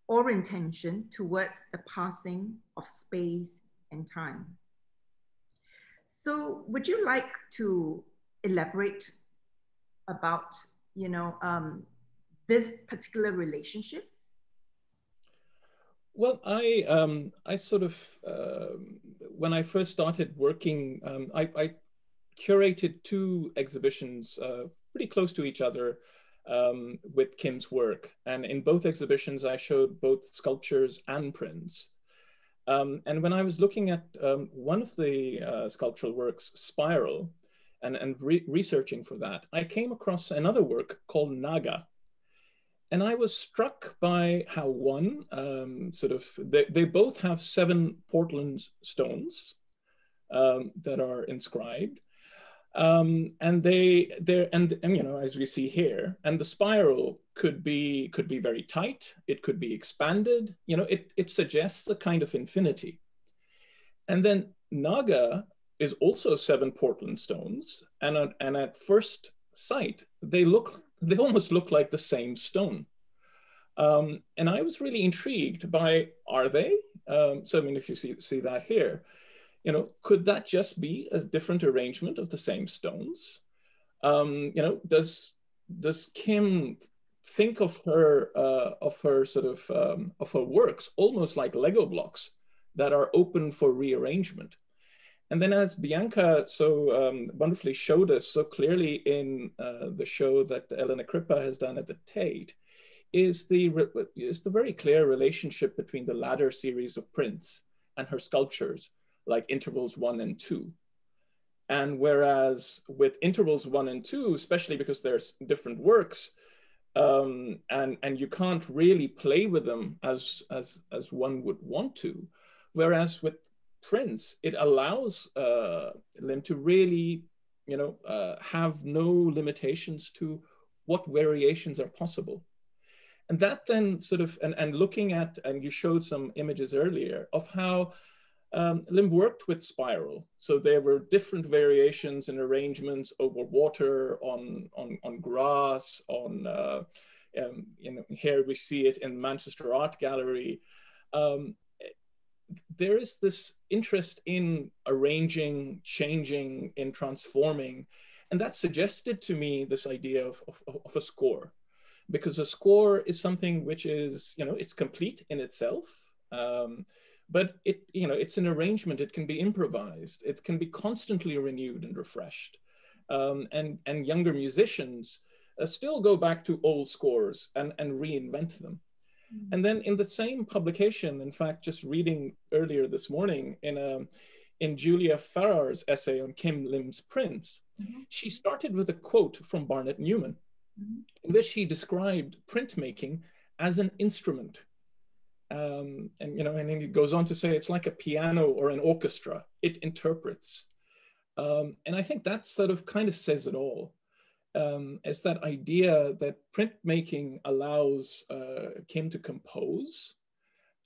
or intention towards the passing of space and time. So would you like to elaborate about, you know, um, this particular relationship well, I um, I sort of uh, when I first started working, um, I, I, curated two exhibitions uh, pretty close to each other um, with Kim's work, and in both exhibitions I showed both sculptures and prints. Um, and when I was looking at um, one of the uh, sculptural works, Spiral, and, and re researching for that, I came across another work called Naga, and I was struck by how one um, sort of they, they both have seven Portland stones um, that are inscribed, Um, and they there and, and you know as we see here, and the spiral could be could be very tight. It could be expanded. You know, it it suggests a kind of infinity. And then Naga is also seven Portland stones, and and at first sight they look they almost look like the same stone. Um, and I was really intrigued by are they? Um, so I mean, if you see see that here, you know, could that just be a different arrangement of the same stones? Um, you know, does does Kim think of her uh, of her sort of um, of her works almost like Lego blocks that are open for rearrangement? And then, as Bianca so um, wonderfully showed us so clearly in uh, the show that Elena Crippa has done at the Tate, is the is the very clear relationship between the latter series of prints and her sculptures, like intervals one and two. And whereas with intervals one and two, especially because there's different works, um, and and you can't really play with them as as as one would want to, whereas with prints, it allows uh, them to really, you know, uh, have no limitations to what variations are possible. And that then sort of, and, and looking at, and you showed some images earlier of how um, Lim worked with spiral. So there were different variations and arrangements over water, on, on, on grass, on, uh, um, you know, here we see it in Manchester Art Gallery. Um, there is this interest in arranging, changing, in transforming. And that suggested to me this idea of, of, of a score because a score is something which is, you know, it's complete in itself. Um, but it, you know, it's an arrangement. It can be improvised. It can be constantly renewed and refreshed. Um, and, and younger musicians uh, still go back to old scores and, and reinvent them. Mm-hmm. And then in the same publication, in fact, just reading earlier this morning in a, um, in Julia Farrar's essay on Kim Lim's prints, mm-hmm. she started with a quote from Barnett Newman in which he described printmaking as an instrument. Um, and you know, and he goes on to say it's like a piano or an orchestra. It interprets, um, and I think that sort of kind of says it all. Um, it's that idea that printmaking allows uh, Kim to compose,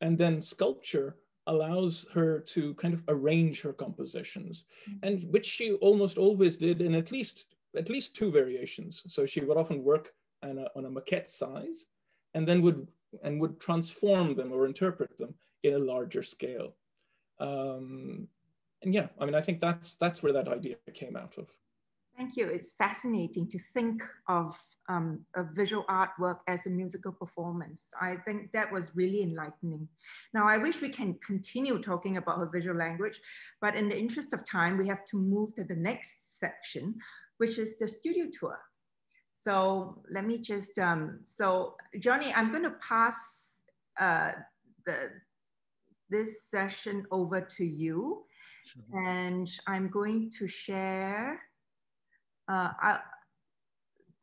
and then sculpture allows her to kind of arrange her compositions, mm-hmm. and which she almost always did in at least at least two variations. So she would often work on a, on a maquette size and then would and would transform them or interpret them in a larger scale. Um, and yeah, I mean, I think that's that's where that idea came out of. Thank you. It's fascinating to think of um, a visual artwork as a musical performance. I think that was really enlightening. Now, I wish we can continue talking about her visual language, but in the interest of time, we have to move to the next section, which is the studio tour. So let me just, um, so Johnny, I'm going to pass uh, the, this session over to you. Sure. And I'm going to share uh, uh,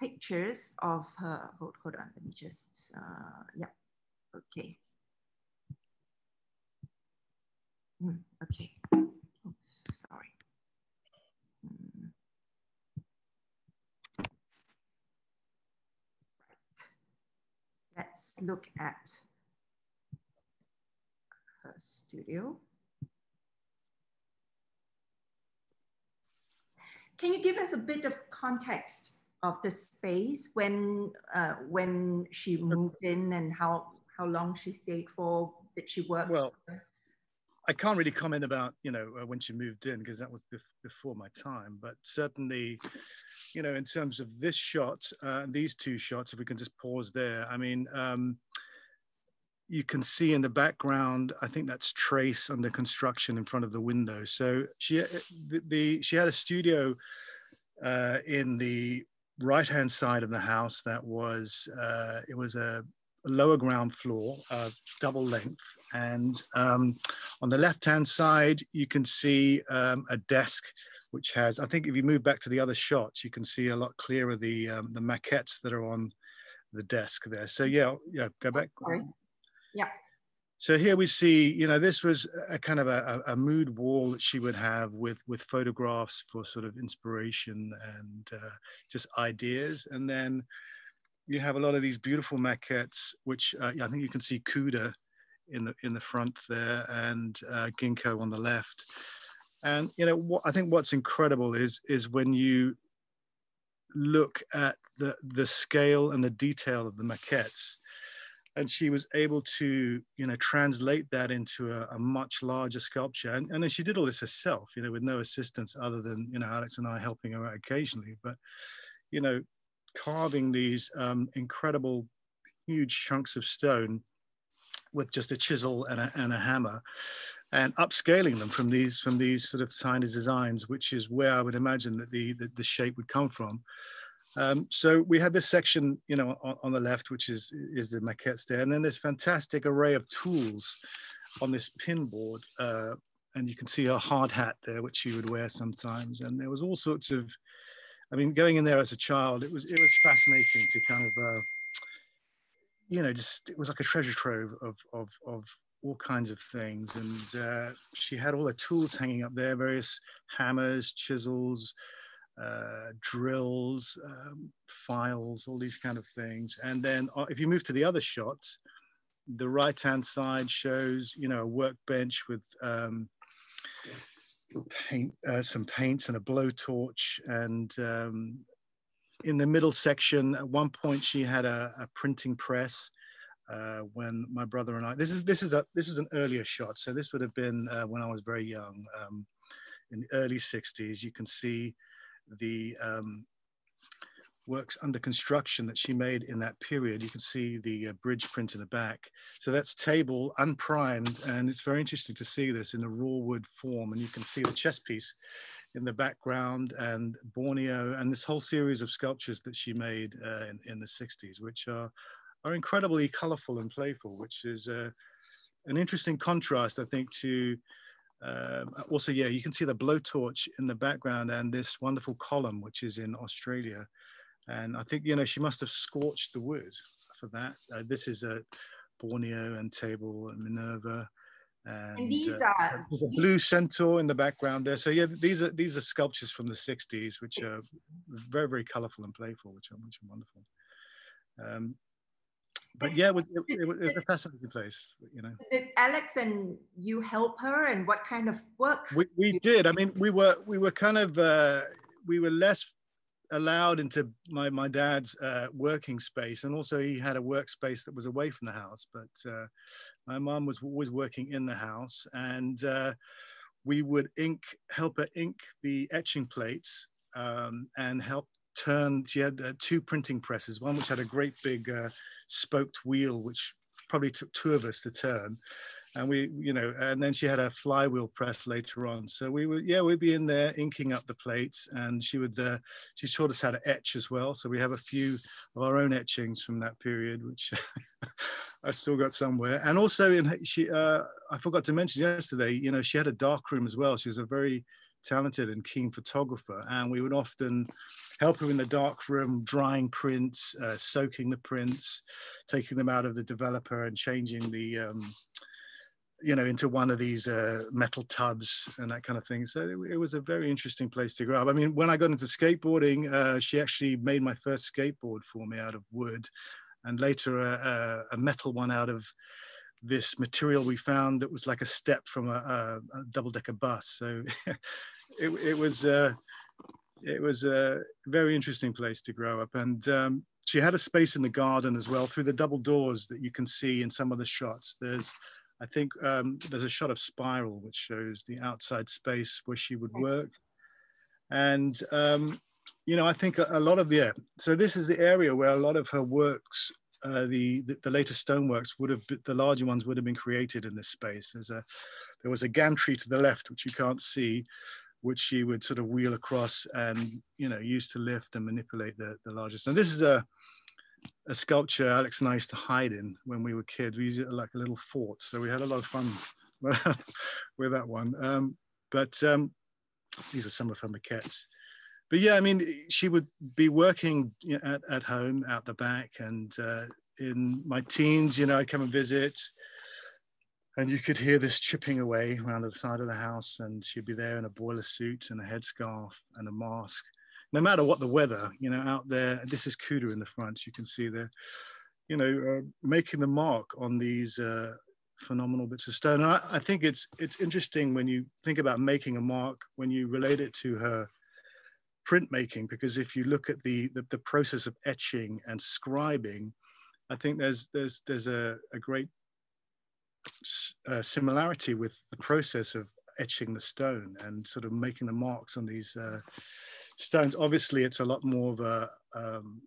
pictures of her, hold, hold on, let me just, uh, yeah, okay. Mm, okay, oops, sorry. Right. Let's look at her studio. Can you give us a bit of context of the space when uh, when she moved in and how how long she stayed for? Did she work? Well, I can't really comment about you know uh, when she moved in because that was bef before my time. But certainly, you know, in terms of this shot, uh, these two shots, if we can just pause there. I mean, um, you can see in the background. I think that's Trace under construction in front of the window. So she uh, the, the she had a studio uh, in the right hand side of the house that was uh, it was a lower ground floor, uh, double length. And um, on the left-hand side, you can see um, a desk, which has, I think if you move back to the other shots, you can see a lot clearer the, um, the maquettes that are on the desk there. So yeah, yeah, go back. Sorry. Yeah. so here we see, you know, this was a kind of a, a, mood wall that she would have with with photographs for sort of inspiration and uh, just ideas. And then you have a lot of these beautiful maquettes, which uh, I think you can see Kuda in the in the front there and uh, Ginkgo on the left. And you know, what I think what's incredible is is when you look at the the scale and the detail of the maquettes and she was able to you know translate that into a, a, much larger sculpture. And, and then she did all this herself you know with no assistance other than you know alex and i helping her out occasionally. But you know carving these um, incredible huge chunks of stone with just a chisel and a, and a hammer and upscaling them from these from these sort of tiny designs which is where i would imagine that the the, the shape would come from um, so we have this section, you know, on, on, the left, which is, is the maquettes there. And then this fantastic array of tools on this pin board. Uh, and you can see a hard hat there, which she would wear sometimes. And there was all sorts of, I mean, going in there as a child, it was, it was fascinating to kind of, uh, you know, just, it was like a treasure trove of, of, of all kinds of things. And uh, she had all the tools hanging up there, various hammers, chisels, uh, drills, um, files, all these kind of things. And then uh, if you move to the other shot, the right hand side shows, you know, a workbench with um, paint, uh, some paints and a blowtorch. And um, in the middle section, at one point she had a, a printing press. Uh, when my brother and I, this is this is a this is an earlier shot, so this would have been uh, when I was very young, um, in the early '60s. You can see the um, works under construction that she made in that period. You can see the uh, bridge print in the back. So that's table unprimed, and it's very interesting to see this in a raw wood form. And you can see the chess piece in the background and Borneo and this whole series of sculptures that she made uh, in, in, the 60s, which are, are incredibly colorful and playful, which is uh, an interesting contrast, I think, to um, also, yeah, you can see the blowtorch in the background and this wonderful column, which is in Australia. And I think, you know, she must have scorched the wood for that. Uh, this is a Borneo and Table and Minerva. And, and these uh, are a blue centaur in the background there. So yeah, these are these are sculptures from the 60s, which are very, very colorful and playful, which are, which are wonderful. Um, but yeah, it was, it, it was, a fascinating place, you know. Did Alex and you help her, and what kind of work? We, we did. I mean, we were we were kind of uh, we were less allowed into my my dad's uh, working space, and also he had a workspace that was away from the house. But uh, my mom was always working in the house, and uh, we would ink help her ink the etching plates um, and help turn. She had uh, two printing presses, one which had a great big uh, spoked wheel, which probably took two of us to turn. And we, you know, and then she had a flywheel press later on. So we were, yeah, we'd be in there inking up the plates, and she would, uh, she taught us how to etch as well. So we have a few of our own etchings from that period, which I still got somewhere. And also, in she, uh, I forgot to mention yesterday, you know, she had a dark room as well. She was a very talented and keen photographer, and we would often help her in the dark room, drying prints, uh, soaking the prints, taking them out of the developer, and changing the, um, you know, into one of these uh, metal tubs and that kind of thing. So it, it, was a very interesting place to grow up. I mean, when I got into skateboarding, uh, she actually made my first skateboard for me out of wood, and later a, a, a metal one out of this material we found that was like a step from a, a, a double-decker bus. So it, it was uh, it was a very interesting place to grow up. And um, she had a space in the garden as well through the double doors that you can see in some of the shots. There's, I think, um, there's a shot of Spiral which shows the outside space where she would work. And um, you know, I think a, a lot of the yeah, so this is the area where a lot of her works uh, the, the, the later stoneworks would have been, the larger ones would have been created in this space. There's a there was a gantry to the left which you can't see, which she would sort of wheel across and you know use to lift and manipulate the the largest. And this is a a sculpture Alex and I used to hide in when we were kids. We used it like a little fort, so we had a lot of fun with that one. Um, but um, these are some of her maquettes but yeah, I mean, she would be working at, at home out the back. And uh, in my teens, you know, I'd come and visit. And you could hear this chipping away around the side of the house and she'd be there in a boiler suit and a headscarf and a mask. No matter what the weather you know out there this is kuda in the front you can see there you know uh, making the mark on these uh, phenomenal bits of stone. I, I, think it's it's interesting when you think about making a mark when you relate it to her printmaking because if you look at the, the, the process of etching and scribing i think there's there's there's a, a great uh, similarity with the process of etching the stone and sort of making the marks on these uh, stones. Obviously, it's a lot more of a um,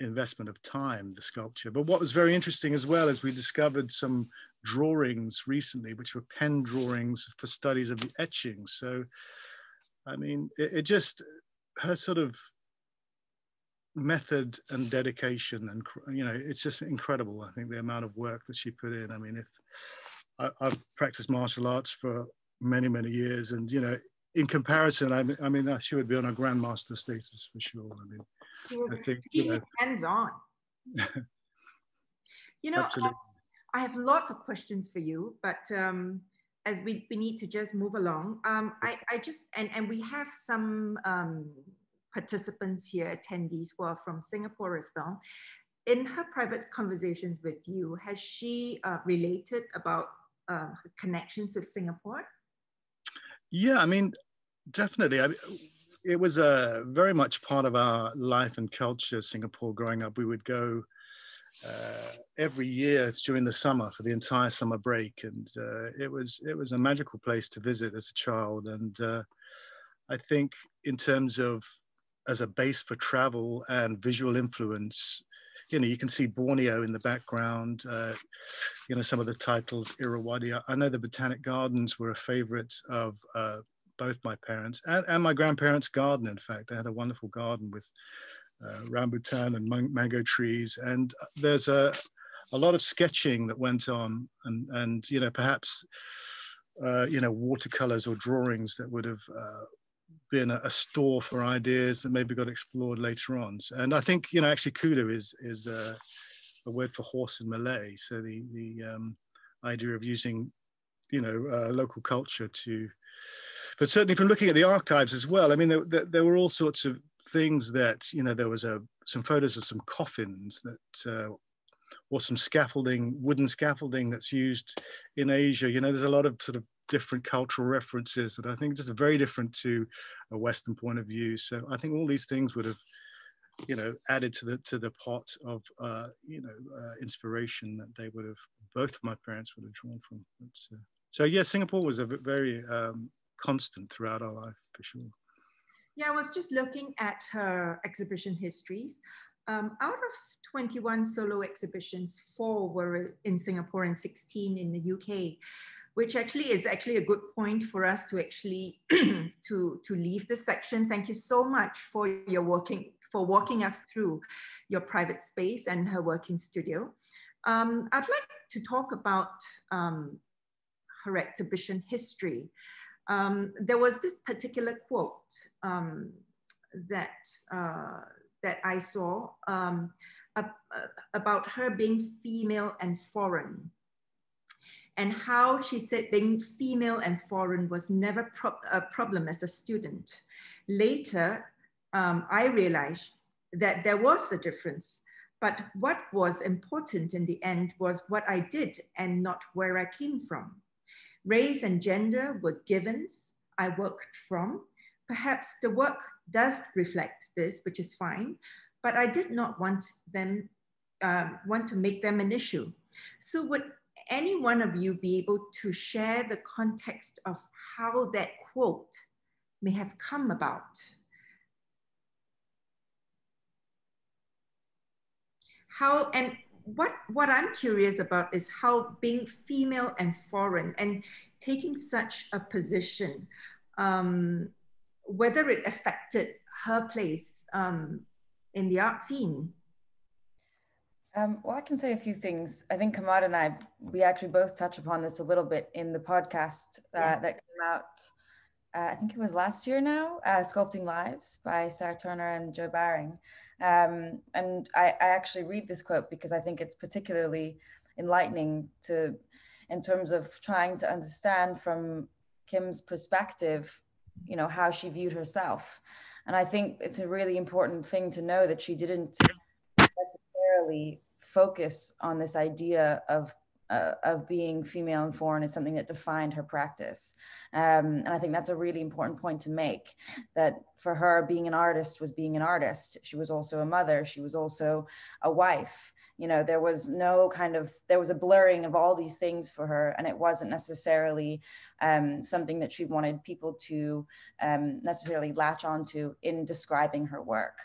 investment of time, the sculpture. But what was very interesting as well is we discovered some drawings recently, which were pen drawings for studies of the etching. So, I mean, it, it just, her sort of method and dedication and you know it's just incredible i think the amount of work that she put in. I mean if I, have practiced martial arts for many many years and you know in comparison i, mean, I mean she would be on a grandmaster status for sure. I mean i think you know, hands on. You know Absolutely. I, I have lots of questions for you but um as we, we need to just move along um i i just and and we have some um participants here, attendees who are from Singapore as well. In her private conversations with you, has she uh, related about uh, her connections with Singapore? Yeah, I mean, definitely. I, it was a uh, very much part of our life and culture. Singapore, growing up, we would go uh, every year during the summer for the entire summer break, and uh, it was it was a magical place to visit as a child. And uh, I think in terms of as a base for travel and visual influence. You know, you can see Borneo in the background. Uh, you know, some of the titles, Irrawaddy. I know the Botanic Gardens were a favorite of uh, both my parents and, and, my grandparents' garden. In fact, they had a wonderful garden with uh, rambutan and mango trees. And there's a a lot of sketching that went on, and and you know perhaps uh, you know watercolors or drawings that would have uh, been a, a, store for ideas that maybe got explored later on. And I think you know actually kuda is is a, a word for horse in Malay. So the the um, idea of using you know uh, local culture to, but certainly from looking at the archives as well. I mean there, there, there were all sorts of things that you know there was a some photos of some coffins that. Uh, or some scaffolding, wooden scaffolding that's used in Asia. You know, there's a lot of sort of different cultural references that I think just very different to a Western point of view. So I think all these things would have, you know, added to the to the pot of uh, you know uh, inspiration that they would have both of my parents would have drawn from. Uh, so yeah, Singapore was a very um, constant throughout our life for sure. Yeah, I was just looking at her exhibition histories. Um, out of 21 solo exhibitions, four were in Singapore and 16 in the UK which actually is actually a good point for us to actually to to leave this section. Thank you so much for your working for walking us through your private space and her working studio. Um, I'd like to talk about um, her exhibition history. Um, there was this particular quote um, that uh, that I saw um, about her being female and foreign and how she said being female and foreign was never pro a problem as a student. Later, um, I realized that there was a difference, but what was important in the end was what I did and not where I came from. Race and gender were givens I worked from. Perhaps the work does reflect this, which is fine, but I did not want them um, want to make them an issue. So would any one of you be able to share the context of how that quote may have come about? How, and what, what I'm curious about is how being female and foreign and taking such a position, um, whether it affected her place um, in the art scene um, well, I can say a few things. I think Kamal and I, we actually both touch upon this a little bit in the podcast uh, yeah. that came out, uh, I think it was last year now, uh, Sculpting Lives by Sarah Turner and Jo Baring. Um, and I, I, actually read this quote because I think it's particularly enlightening to, in terms of trying to understand from Kim's perspective, you know, how she viewed herself. And I think it's a really important thing to know that she didn't necessarily focus on this idea of uh, of being female and foreign is something that defined her practice. Um, and I think that's a really important point to make that for her, being an artist was being an artist. She was also a mother, she was also a wife. You know, there was no kind of, there was a blurring of all these things for her, and it wasn't necessarily um, something that she wanted people to um, necessarily latch onto in describing her work.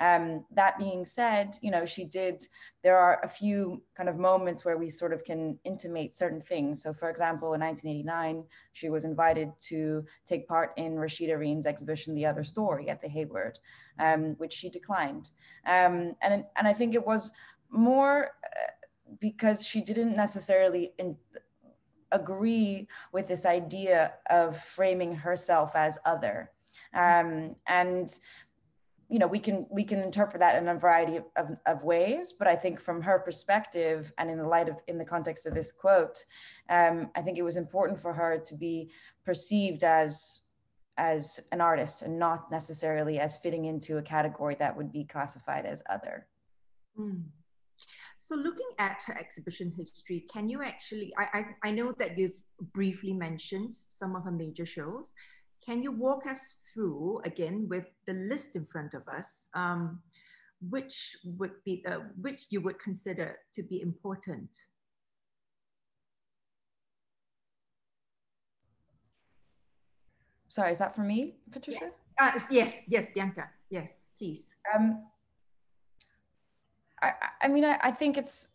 Um, that being said, you know, she did, there are a few kind of moments where we sort of can intimate certain things. So for example, in 1989, she was invited to take part in Rasheed Araeen's exhibition, The Other Story at the Hayward, um, which she declined. Um, and, and I think it was more uh, because she didn't necessarily in, agree with this idea of framing herself as other. Um, and you know we can we can interpret that in a variety of, of, of, ways but i think from her perspective and in the light of in the context of this quote um, i think it was important for her to be perceived as as an artist and not necessarily as fitting into a category that would be classified as other mm. So looking at her exhibition history can you actually I, I i know that you've briefly mentioned some of her major shows can you walk us through, again, with the list in front of us, um, which would be, uh, which you would consider to be important? Sorry, is that for me, Patricia? Yes, uh, yes, yes, Bianca. Yes, please. Um, I, I mean, I, I think it's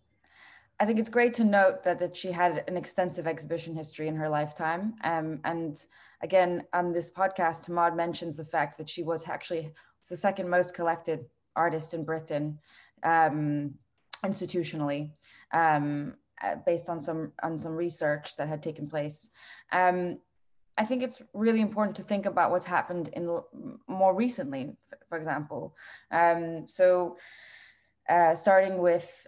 I think it's great to note that, that she had an extensive exhibition history in her lifetime. Um, and again, on this podcast, Hammad mentions the fact that she was actually the second most collected artist in Britain um, institutionally, um, uh, based on some on some research that had taken place. Um, I think it's really important to think about what's happened in more recently, for example. Um, so uh, starting with,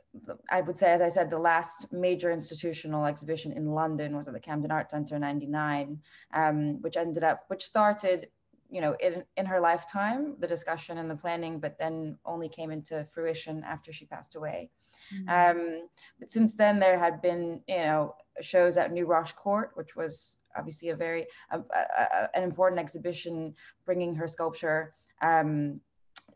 I would say, as I said, the last major institutional exhibition in London was at the Camden Art Centre in 99, um, which ended up, which started, you know, in, in her lifetime, the discussion and the planning, but then only came into fruition after she passed away. Mm-hmm. Um, but since then, there had been, you know, shows at New Roche Court, which was obviously a very, a, a, an important exhibition, bringing her sculpture um,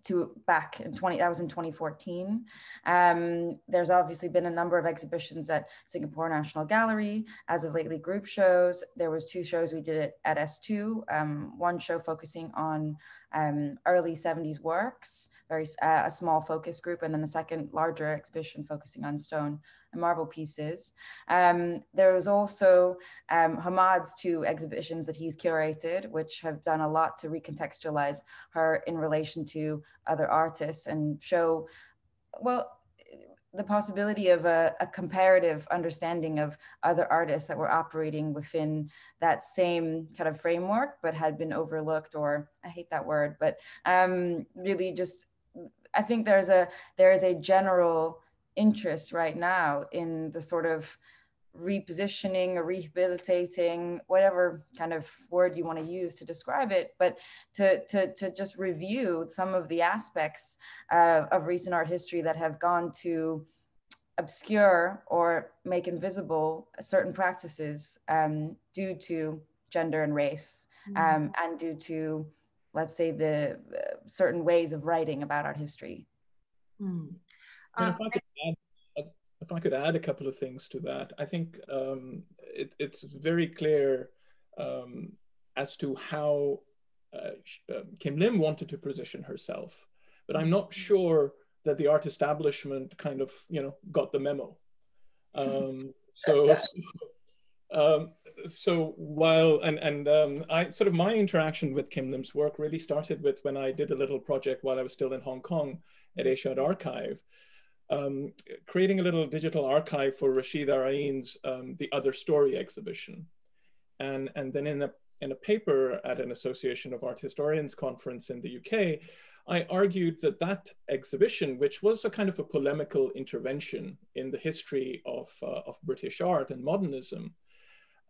to back in 20 that was in 2014 um, there's obviously been a number of exhibitions at singapore national gallery. As of lately group shows. There was two shows we did at s2 um, one show focusing on um, early 70s works very uh, a small focus group and then a second larger exhibition focusing on stone and marble pieces. Um, there was also um, Hammad's two exhibitions that he's curated, which have done a lot to recontextualize her in relation to other artists and show, well, the possibility of a, a, comparative understanding of other artists that were operating within that same kind of framework, but had been overlooked, or I hate that word, but um, really just, I think there's a there is a general interest right now in the sort of repositioning or rehabilitating whatever kind of word you want to use to describe it but to to, to just review some of the aspects uh, of recent art history that have gone to obscure or make invisible certain practices um, due to gender and race mm-hmm. um, and due to let's say the uh, certain ways of writing about art history mm. Uh, if, I could add, if I could add a couple of things to that, I think um, it, it's very clear um, as to how uh, uh, Kim Lim wanted to position herself, but I'm not sure that the art establishment kind of, you know, got the memo. Um, so, so, um, so while and and um, I sort of my interaction with Kim Lim's work really started with when I did a little project while I was still in Hong Kong at Asia Archive, um, creating a little digital archive for Rasheed Araeen's um, The Other Story exhibition. And, and then in a, in a paper at an Association of Art Historians conference in the UK, I argued that that exhibition, which was a kind of a polemical intervention in the history of, uh, of British art and modernism,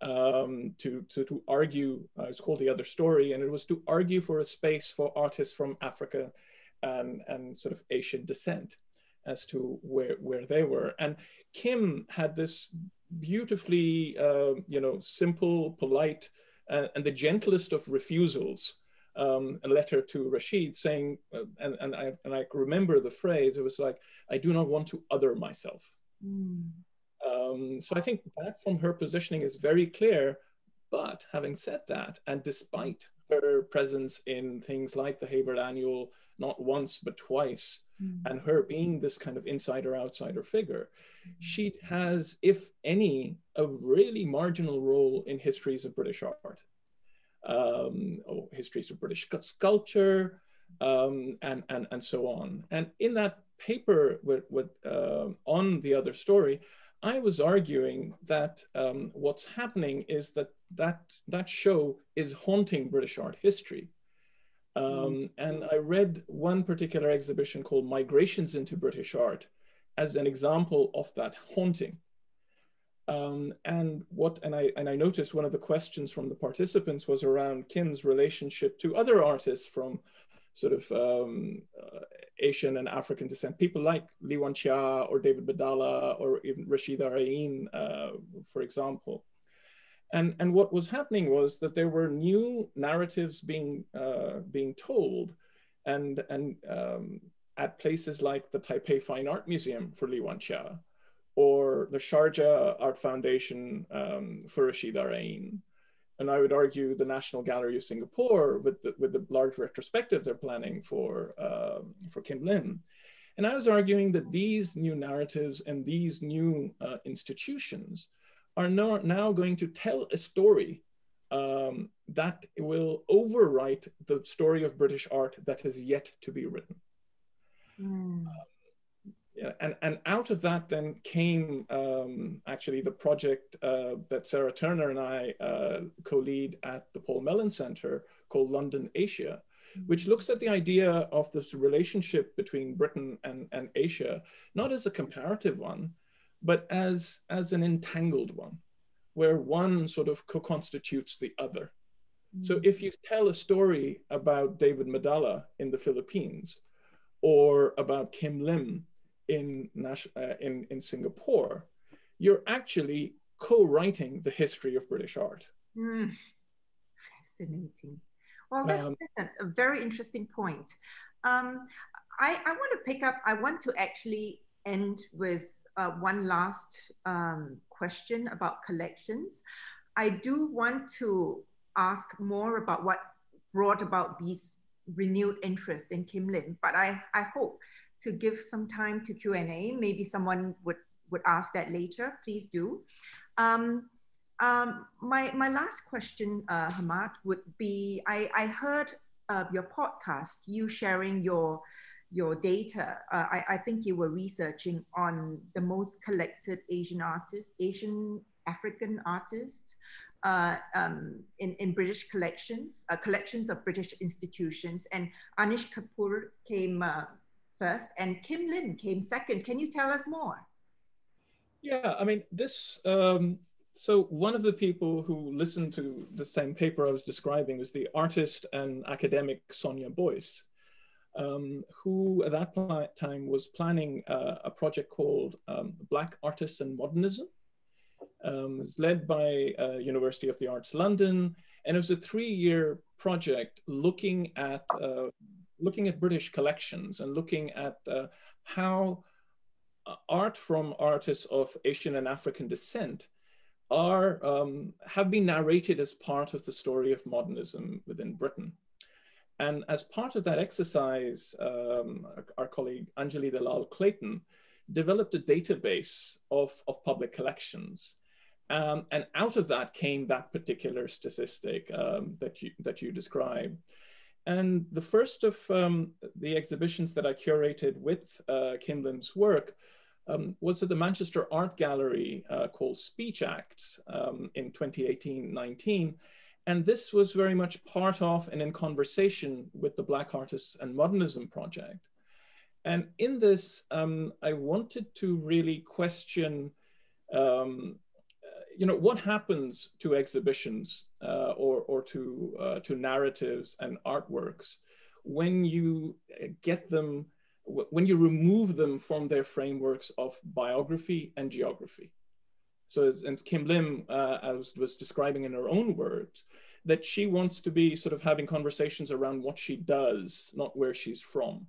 um, to, to, to argue, uh, it's called The Other Story, and it was to argue for a space for artists from Africa and, and sort of Asian descent as to where, where they were. And Kim had this beautifully, uh, you know, simple, polite, uh, and the gentlest of refusals um, a letter to Rasheed saying, uh, and, and, I, and I remember the phrase, it was like, I do not want to other myself. Mm. Um, so I think that from her positioning is very clear. But having said that, and despite her presence in things like the Hayward Annual, not once but twice, mm. and her being this kind of insider outsider figure, mm. she has, if any, a really marginal role in histories of British art. Um, or histories of British sculpture, um, and, and, and so on. And in that paper with, with, uh, on the other story, I was arguing that um, what's happening is that, that that show is haunting British art history. Um, mm. And I read one particular exhibition called Migrations into British Art as an example of that haunting. Um, and what and I and I noticed one of the questions from the participants was around Kim's relationship to other artists from sort of um, uh, Asian and African descent, people like Li Yuan-chia or David Medalla or even Rasheed Araeen, uh, for example. And, and what was happening was that there were new narratives being, uh, being told and, and um, at places like the Taipei Fine Art Museum for Li Yuan-chia or the Sharjah Art Foundation um, for Rasheed Araeen and I would argue the National Gallery of Singapore with the, with the large retrospective they're planning for, uh, for Kim Lim. And I was arguing that these new narratives and these new uh, institutions are now, now going to tell a story um, that will overwrite the story of British art that has yet to be written. Mm and, and out of that then came um, actually the project uh, that Sarah Turner and I uh, co-lead at the Paul Mellon Center called London Asia, which mm-hmm. looks at the idea of this relationship between Britain and, and Asia, not as a comparative one, but as, as an entangled one, where one sort of co-constitutes the other. So if you tell a story about David Medalla in the Philippines, or about Kim Lim in, uh, in, in Singapore, you're actually co-writing the history of British art. Mm, fascinating. Well, that's, um, a very interesting point. Um, I, I want to pick up, I want to actually end with uh, one last um, question about collections. I do want to ask more about what brought about these renewed interest in Kim Lim, but I, I hope to give some time to Q&A. Maybe someone would, would ask that later, please do. Um, um, my, my last question, uh, Hammad, would be, I, I heard uh, your podcast, you sharing your, your data. Uh, I, I think you were researching on the most collected Asian artists, Asian African artists uh, um, in, in British collections, uh, collections of British institutions. And Anish Kapoor came uh, first and Kim Lim came second. Can you tell us more? Yeah, I mean, this, um, so one of the people who listened to the same paper I was describing was the artist and academic Sonia Boyce, um, who at that time was planning uh, a project called um, Black Artists and Modernism. Um, led by uh, University of the Arts London, and it was a three-year project looking at uh, looking at British collections and looking at uh, how uh, art from artists of Asian and African descent are um, have been narrated as part of the story of modernism within Britain. And as part of that exercise, um, our, colleague Anjali Dalal Clayton developed a database of, of public collections. Um, and out of that came that particular statistic um, that, you, that you described. And the first of um, the exhibitions that I curated with uh, Kim Lim's work um, was at the Manchester Art Gallery uh, called Speech Acts um, in 2018-19. And this was very much part of and in conversation with the Black Artists and Modernism project. And in this, um, I wanted to really question, um, you know, what happens to exhibitions uh, or, or to, uh, to narratives and artworks when you get them, when you remove them from their frameworks of biography and geography. So as, as Kim Lim uh, as was describing in her own words, that she wants to be sort of having conversations around what she does, not where she's from.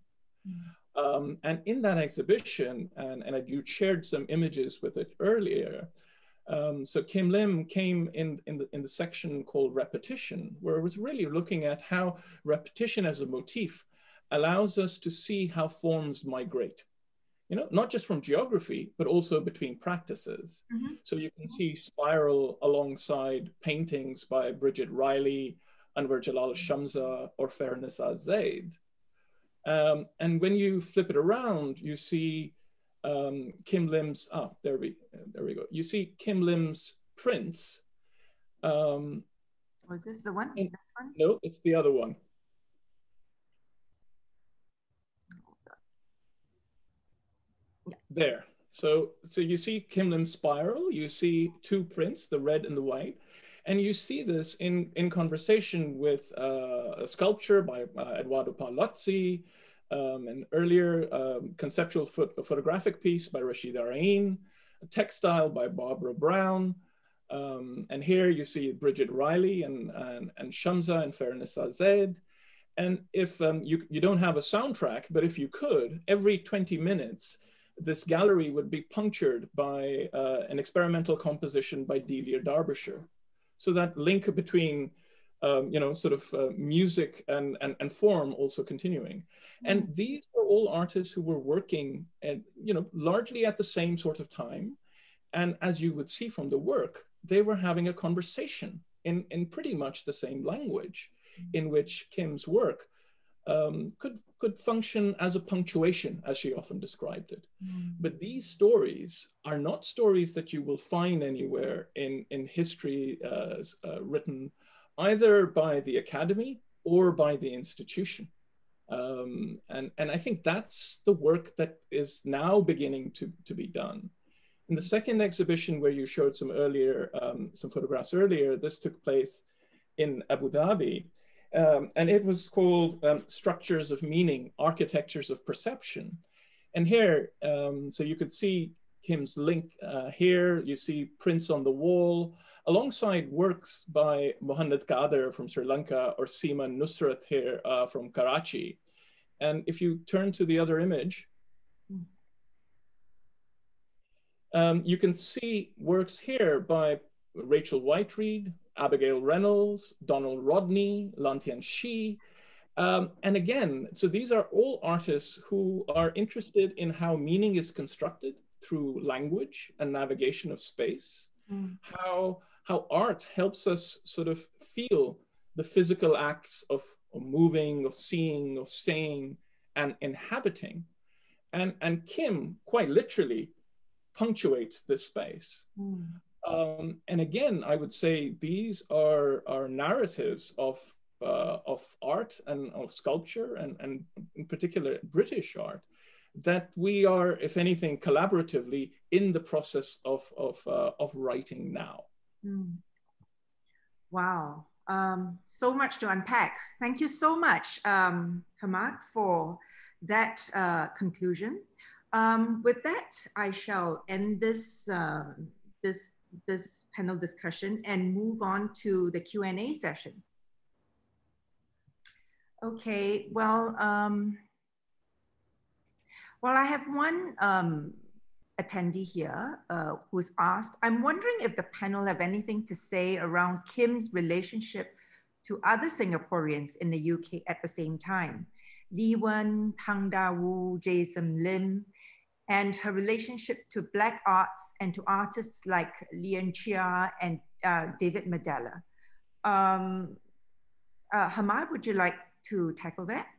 Mm. Um, and in that exhibition, and, and you shared some images with it earlier, um, so Kim Lim came in, in, the, in the section called repetition, where it was really looking at how repetition as a motif allows us to see how forms migrate. You know, not just from geography, but also between practices. Mm -hmm. So you can see spiral alongside paintings by Bridget Riley, Anwar Jalal Shamza, or Fahrelnissa Zeid. Um, and when you flip it around, you see um, Kim Lim's, ah, there we, there we go. You see Kim Lim's prints. Um, Was this the one? And, one? No, it's the other one. There. So, so you see Kim Lim's spiral, you see two prints, the red and the white. And you see this in, in conversation with uh, a sculpture by uh, Eduardo Paolozzi, um, an earlier um, conceptual photographic piece by Rasheed Araeen, a textile by Barbara Brown, um, and here you see Bridget Riley and, and, and Shamza and Fahrelnissa Zeid. And if um, you, you don't have a soundtrack, but if you could, every 20 minutes, this gallery would be punctured by uh, an experimental composition by Delia Derbyshire. So that link between, um, you know, sort of uh, music and, and, and form also continuing. And mm. these are all artists who were working and, you know, largely at the same sort of time. And as you would see from the work, they were having a conversation in, in pretty much the same language mm. in which Kim's work um, could, could function as a punctuation, as she often described it. Mm. But these stories are not stories that you will find anywhere in, in history uh, uh, written either by the academy or by the institution. Um, and, and I think that's the work that is now beginning to, to be done. In the second exhibition where you showed some earlier, um, some photographs earlier, this took place in Abu Dhabi. Um, and it was called um, Structures of Meaning, Architectures of Perception. And here, um, so you could see Kim's link uh, here, you see prints on the wall, alongside works by Muhanned Cader from Sri Lanka or Seema Nusrat here uh, from Karachi. And if you turn to the other image, um, you can see works here by Rachel Whiteread, Abigail Reynolds, Donald Rodney, Lantian Xie. Um, and again, so these are all artists who are interested in how meaning is constructed through language and navigation of space, mm. how, how art helps us sort of feel the physical acts of, of moving, of seeing, of saying, and inhabiting. And, and Kim, quite literally, punctuates this space. Mm. Um, and again, I would say these are, are narratives of, uh, of art and of sculpture and, and in particular British art that we are, if anything, collaboratively in the process of, of, uh, of writing now. Mm. Wow, um, so much to unpack. Thank you so much, um, Hammad, for that uh, conclusion. Um, with that, I shall end this, uh, this this panel discussion and move on to the Q&A session. Okay, well, um, well, I have one um, attendee here uh, who's asked, I'm wondering if the panel have anything to say around Kim's relationship to other Singaporeans in the UK at the same time. Lee Wen, Tang Da Wu, Jason Lim, and her relationship to Black arts and to artists like Li Yuan-chia and uh, David Medalla. Um, uh, Hammad, would you like to tackle that?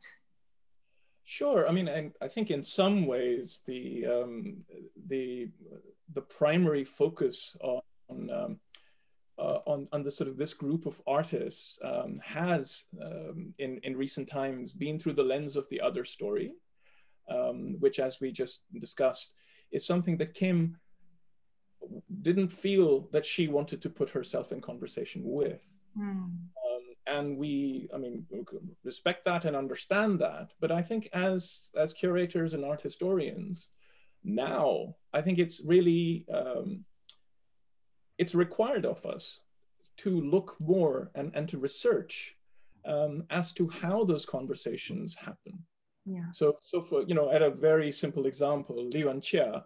Sure. I mean, I, I think in some ways the um, the the primary focus on um, uh, on, on the sort of this group of artists um, has um, in, in recent times been through the lens of the other story, um, which as we just discussed, is something that Kim didn't feel that she wanted to put herself in conversation with. Mm. and we, I mean, respect that and understand that. But I think as, as curators and art historians, now I think it's really, um, it's required of us to look more and, and to research um, as to how those conversations happen. Yeah. So, so for, you know, at a very simple example, Li Yuan-chia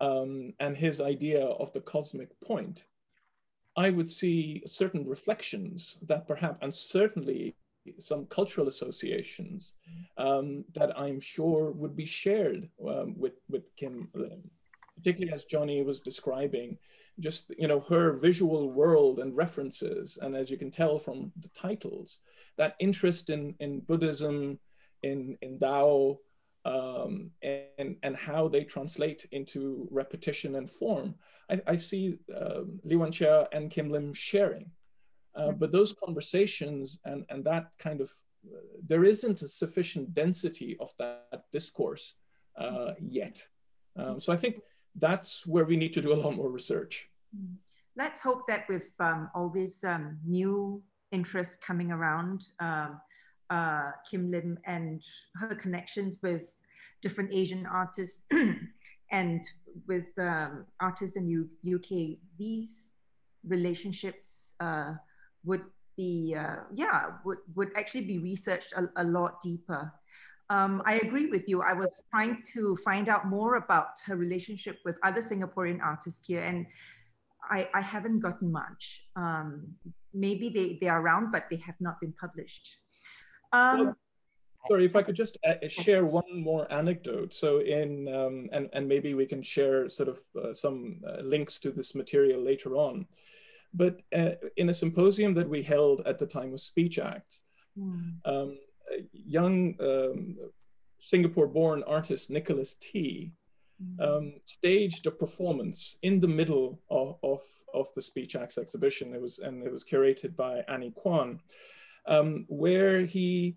um, and his idea of the cosmic point, I would see certain reflections that perhaps, and certainly some cultural associations um, that I'm sure would be shared um, with, with Kim Lim, particularly as Johnny was describing just you know her visual world and references and as you can tell from the titles that interest in in buddhism in in dao um, and and how they translate into repetition and form i, I see um, li Yuan-chia and kim lim sharing uh, mm-hmm. but those conversations and and that kind of uh, there isn't a sufficient density of that discourse uh, yet um, so i think that's where we need to do a lot more research. Hmm. Let's hope that with um, all these um, new interests coming around, um, uh, Kim Lim and her connections with different Asian artists and with um, artists in U UK, these relationships uh, would be, uh, yeah, would, would actually be researched a, a lot deeper. Um, I agree with you. I was trying to find out more about her relationship with other Singaporean artists here, and I, I haven't gotten much. Um, maybe they, they are around, but they have not been published. Um, sorry, if I could just uh, share one more anecdote. So in, um, and, and maybe we can share sort of uh, some uh, links to this material later on. But uh, in a symposium that we held at the time of Speech Act, mm young um, Singapore-born artist Nicholas T mm. um, staged a performance in the middle of, of, of, the Speech Acts exhibition. It was and it was curated by Annie Kwan, um, where he,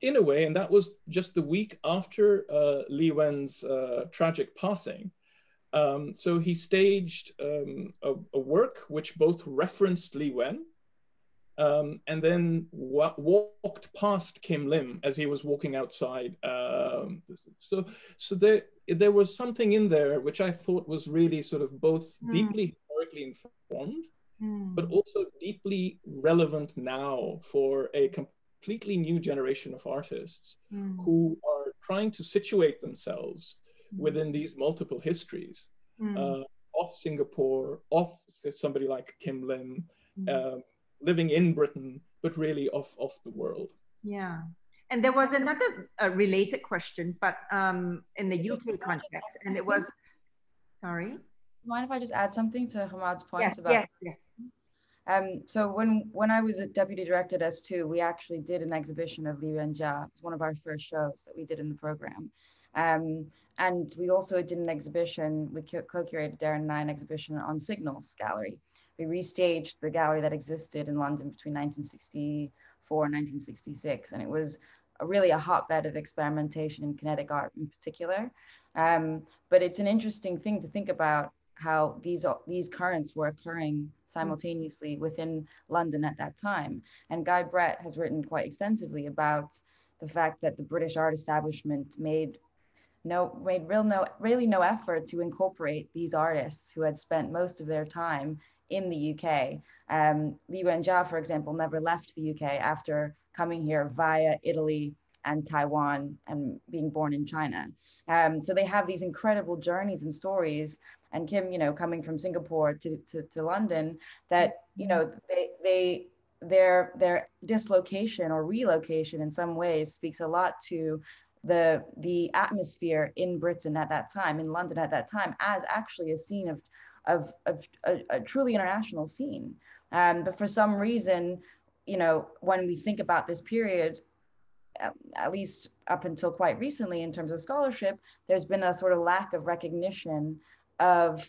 in a way, and that was just the week after uh, Lee Wen's uh, tragic passing. Um, so he staged um, a, a, work which both referenced Lee Wen um, and then wa walked past Kim Lim as he was walking outside. Um, so, so there, there was something in there which I thought was really sort of both mm. deeply historically informed, mm. but also deeply relevant now for a completely new generation of artists mm. who are trying to situate themselves hmm. within these multiple histories hmm. uh, of Singapore, of somebody like Kim Lim. Hmm. Um, living in Britain, but really of, of the world. Yeah. And there was another uh, related question, but um, in the UK context, and it was, sorry? Mind if I just add something to Hammad's points yes, about? Yes, yes. Um, so when when I was a deputy director at S2, we actually did an exhibition of Li Yuan-chia. It was one of our first shows that we did in the program. Um, and we also did an exhibition, we co-curated Darren and I an exhibition on Signals Gallery, we restaged the gallery that existed in London between 1964 and 1966. And it was a, really a hotbed of experimentation in kinetic art in particular. Um, but it's an interesting thing to think about how these these currents were occurring simultaneously within London at that time. And Guy Brett has written quite extensively about the fact that the British art establishment made no made real no really no effort to incorporate these artists who had spent most of their time in the UK. Um, Li Yuan-chia, for example, never left the UK after coming here via Italy and Taiwan and being born in China. Um, so they have these incredible journeys and stories. And Kim, you know, coming from Singapore to, to, to London, that, you know, they, they, their, their dislocation or relocation in some ways speaks a lot to the, the atmosphere in Britain at that time, in London at that time, as actually a scene of of, of a, a truly international scene. Um, but for some reason, you know, when we think about this period, at least up until quite recently in terms of scholarship, there's been a sort of lack of recognition of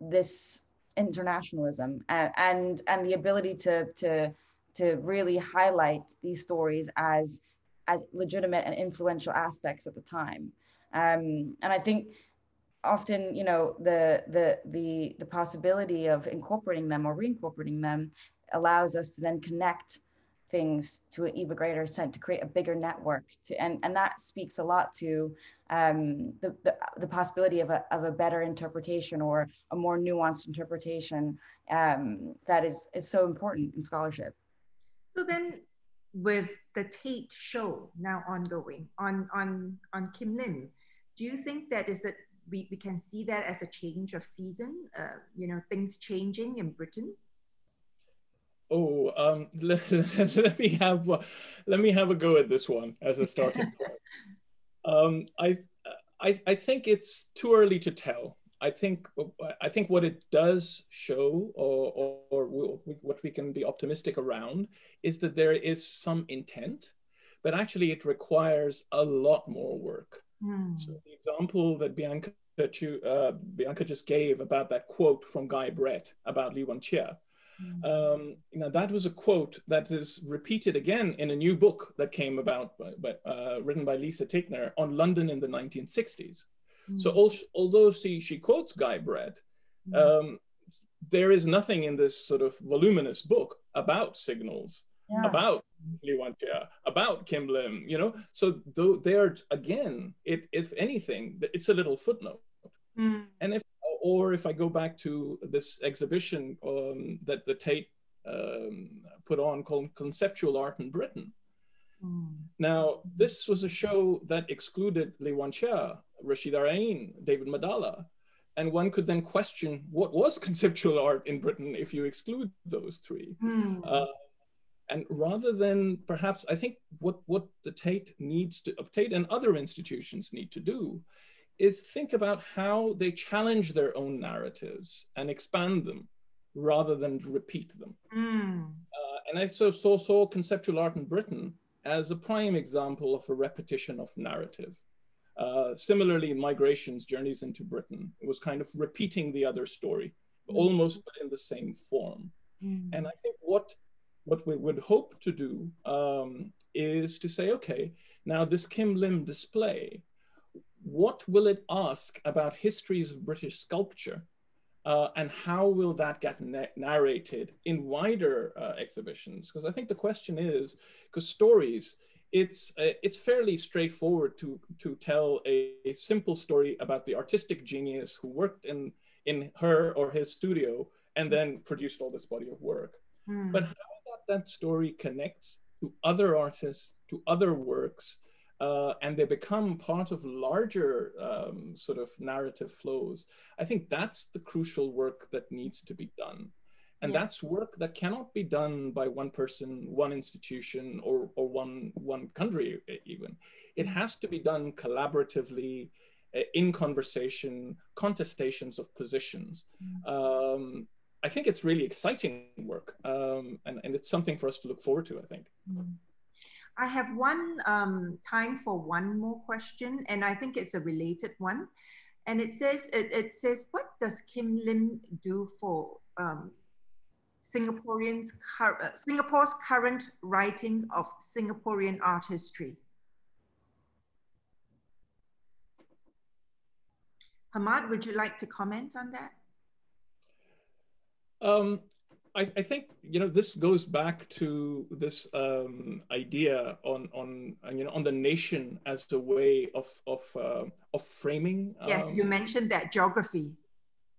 this internationalism and, and and the ability to to to really highlight these stories as as legitimate and influential aspects at the time. Um, and I think often, you know, the the the the possibility of incorporating them or reincorporating them allows us to then connect things to an even greater extent to create a bigger network to and and that speaks a lot to um, the, the, the possibility of a, of a better interpretation or a more nuanced interpretation um, that is is so important in scholarship. So then with the tate show now ongoing on on on kim lim do you think that is that we, we can see that as a change of season uh, you know things changing in britain Oh, um, let, let, me have let me have a go at this one as a starting point. Um, I, I I think it's too early to tell. I think I think what it does show, or, or, or what we can be optimistic around, is that there is some intent, but actually it requires a lot more work. Mm. So the example that Bianca that you uh, Bianca just gave about that quote from Guy Brett about Li Mm. Um, you know, that was a quote that is repeated again in a new book that came about, by, by, uh, written by Lisa Tickner on London in the 1960s. Mm. So al although she, she quotes Guy Brett, mm. um, there is nothing in this sort of voluminous book about signals, yeah. about Li Yuan-chia, about Kim Lim, you know? So though they are, again, it, if anything, it's a little footnote. Mm. And if or if I go back to this exhibition um, that the Tate um, put on called Conceptual Art in Britain. Mm. Now, this was a show that excluded Li Yuan-chia, Rasheed Araeen, David Medalla. And one could then question what was conceptual art in Britain if you exclude those three. Mm. Uh, and rather than perhaps, I think what, what the Tate needs to, Tate and other institutions need to do is think about how they challenge their own narratives and expand them rather than repeat them. Mm. Uh, and I so saw, saw conceptual art in Britain as a prime example of a repetition of narrative. Uh, similarly, migrations, journeys into Britain, it was kind of repeating the other story, mm. almost but in the same form. Mm. And I think what what we would hope to do um, is to say, okay, now this Kim Lim display what will it ask about histories of British sculpture? Uh, and how will that get na narrated in wider uh, exhibitions? Because I think the question is, because stories, it's uh, it's fairly straightforward to to tell a, a, simple story about the artistic genius who worked in in her or his studio and then produced all this body of work. Mm. But how that that story connects to other artists, to other works, uh, and they become part of larger um, sort of narrative flows. I think that's the crucial work that needs to be done. And yeah. that's work that cannot be done by one person, one institution, or, or one, one country even. It has to be done collaboratively, uh, in conversation, contestations of positions. Mm. Um, I think it's really exciting work, um, and, and it's something for us to look forward to, I think. Mm. I have one um, time for one more question, and I think it's a related one. And it says, it, it says, what does Kim Lim do for um, Singaporeans, uh, Singapore's current writing of Singaporean art history? Hammad, would you like to comment on that? Um, I, I, think you know this goes back to this um, idea on on you know on the nation as a way of of uh, of framing. Yes, um, you mentioned that geography.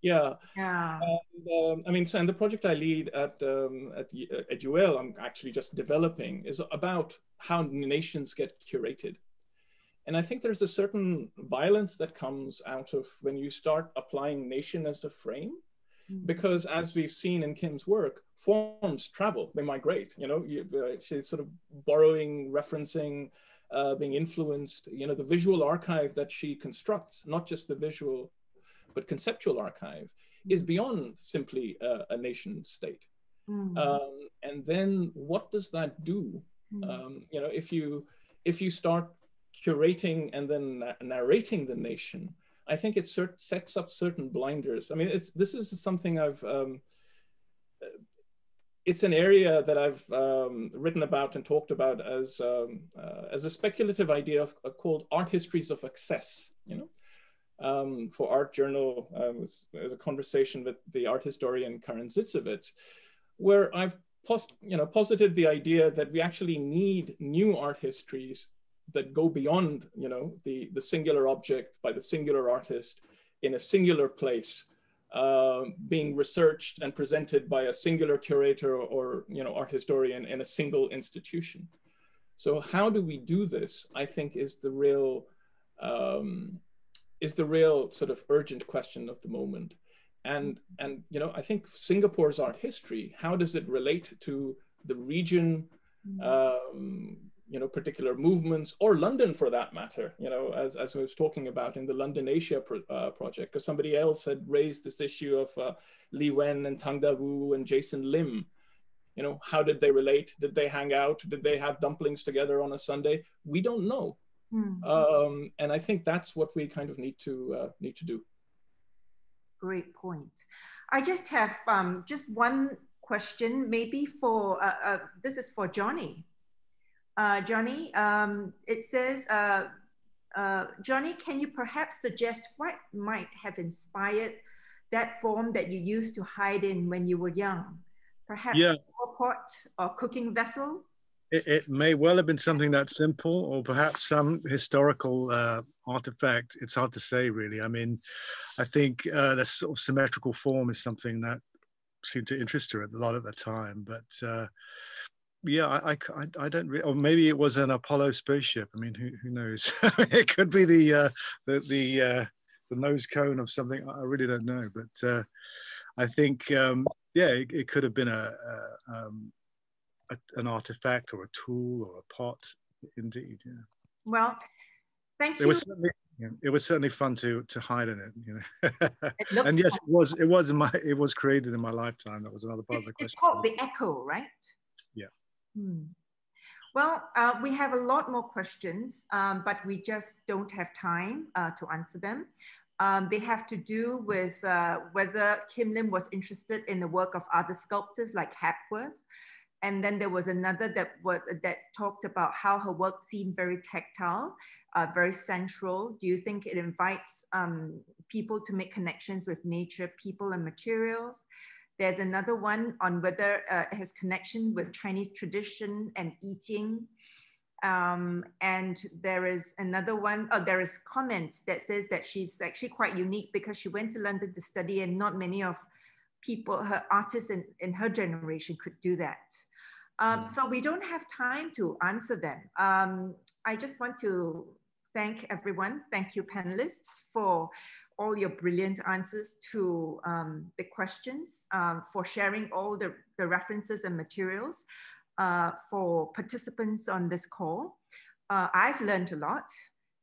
Yeah. Yeah. And, um, I mean, so and the project I lead at um, at at UL, I'm actually just developing, is about how nations get curated. And I think there's a certain violence that comes out of when you start applying nation as a frame. Because as we've seen in Kim's work, forms travel, they migrate, you know, you, uh, she's sort of borrowing, referencing, uh, being influenced, you know, the visual archive that she constructs, not just the visual, but conceptual archive is mm. beyond simply uh, a nation state. Mm. Um, and then what does that do? Mm. Um, you know, if you, if you start curating and then narrating the nation, I think it sets up certain blinders. I mean, it's this is something I've. Um, it's an area that I've um, written about and talked about as um, uh, as a speculative idea of, uh, called art histories of access. You know, um, for Art Journal, was, was, a conversation with the art historian Karin Zitzewitz, where I've you know posited the idea that we actually need new art histories that go beyond you know the the singular object by the singular artist in a singular place uh, being researched and presented by a singular curator or, or, you know art historian in a single institution so how do we do this i think is the real um, is the real sort of urgent question of the moment and and you know i think singapore's art history how does it relate to the region mm. um, you know particular movements or london for that matter you know as, as i was talking about in the london asia pro, uh, project because somebody else had raised this issue of uh, Lee Wen and tang da wu and jason lim. You know how did they relate? Did they hang out? Did they have dumplings together on a sunday? We don't know. Mm. um, and i think that's what we kind of need to uh, need to do. Great point. I just have um, just one question maybe for uh, uh, this is for johnny uh, Johnny, um, it says, uh, uh, Johnny, can you perhaps suggest what might have inspired that form that you used to hide in when you were young? Perhaps yeah. a pot or cooking vessel? It, it, may well have been something that simple or perhaps some historical uh, artifact. It's hard to say, really. I mean, I think uh, the sort of symmetrical form is something that seemed to interest her a lot at the time. But uh, yeah, I, I, I don't, re- or maybe it was an Apollo spaceship. I mean, who, who knows? it could be the uh, the the, uh, the nose cone of something. I really don't know, but uh, I think um, yeah, it, it, could have been a, a, um, a, an artifact or a tool or a pot. Indeed, yeah. Well, thank you. It was certainly, yeah, it was certainly fun to to hide in it, you know. and yes, it was it was my it was created in my lifetime. That was another part it's, of the question. It's called the Echo, right? Hmm. Well, uh, we have a lot more questions, um, but we just don't have time uh, to answer them. Um, they have to do with uh, whether Kim Lim was interested in the work of other sculptors like Hepworth. And then there was another that, that talked about how her work seemed very tactile, uh, very central. Do you think it invites um, people to make connections with nature, people, and materials? There's another one on whether uh, it has connection with Chinese tradition and eating. Um, and there is another one, oh, there is comment that says that she's actually quite unique because she went to London to study and not many of people, her artists in, in her generation could do that. Um, mm. so we don't have time to answer them. Um, I just want to thank everyone. Thank you panelists for all your brilliant answers to um, the questions, um, for sharing all the, the references and materials uh, for participants on this call. Uh, I've learned a lot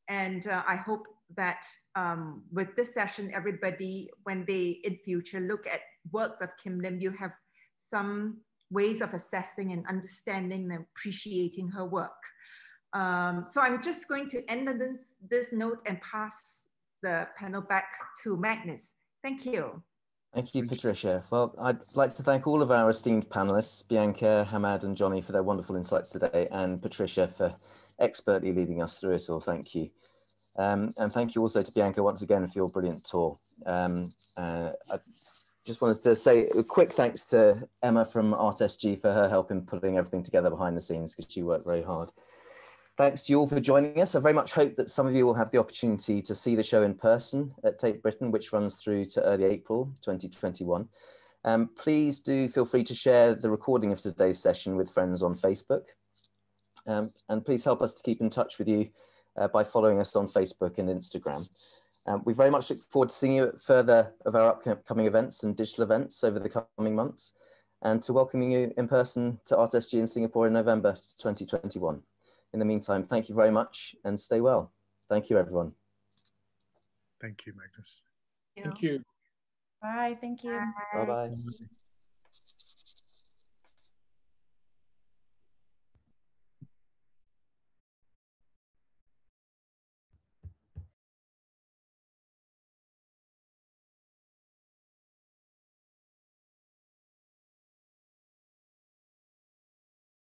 and uh, I hope that um, with this session, everybody, when they in future look at works of Kim Lim, you have some ways of assessing and understanding and appreciating her work. Um, so I'm just going to end on this, this note and pass the panel back to Magnus. Thank you. Thank you, Patricia. Well, I'd like to thank all of our esteemed panelists, Bianca, Hammad and Johnny for their wonderful insights today and Patricia for expertly leading us through it all. Thank you. Um, and thank you also to Bianca once again for your brilliant tour. Um, uh, I just wanted to say a quick thanks to Emma from ArtSG for her help in putting everything together behind the scenes because she worked very hard. Thanks to you all for joining us. I very much hope that some of you will have the opportunity to see the show in person at Tate Britain, which runs through to early April 2021. Um, please do feel free to share the recording of today's session with friends on Facebook. Um, and please help us to keep in touch with you uh, by following us on Facebook and Instagram. Um, we very much look forward to seeing you at further of our upcoming events and digital events over the coming months and to welcoming you in person to ArtSG in Singapore in November 2021 in the meantime, thank you very much and stay well. Thank you, everyone. Thank you, Magnus. Thank you. Bye. Thank you. Bye-bye.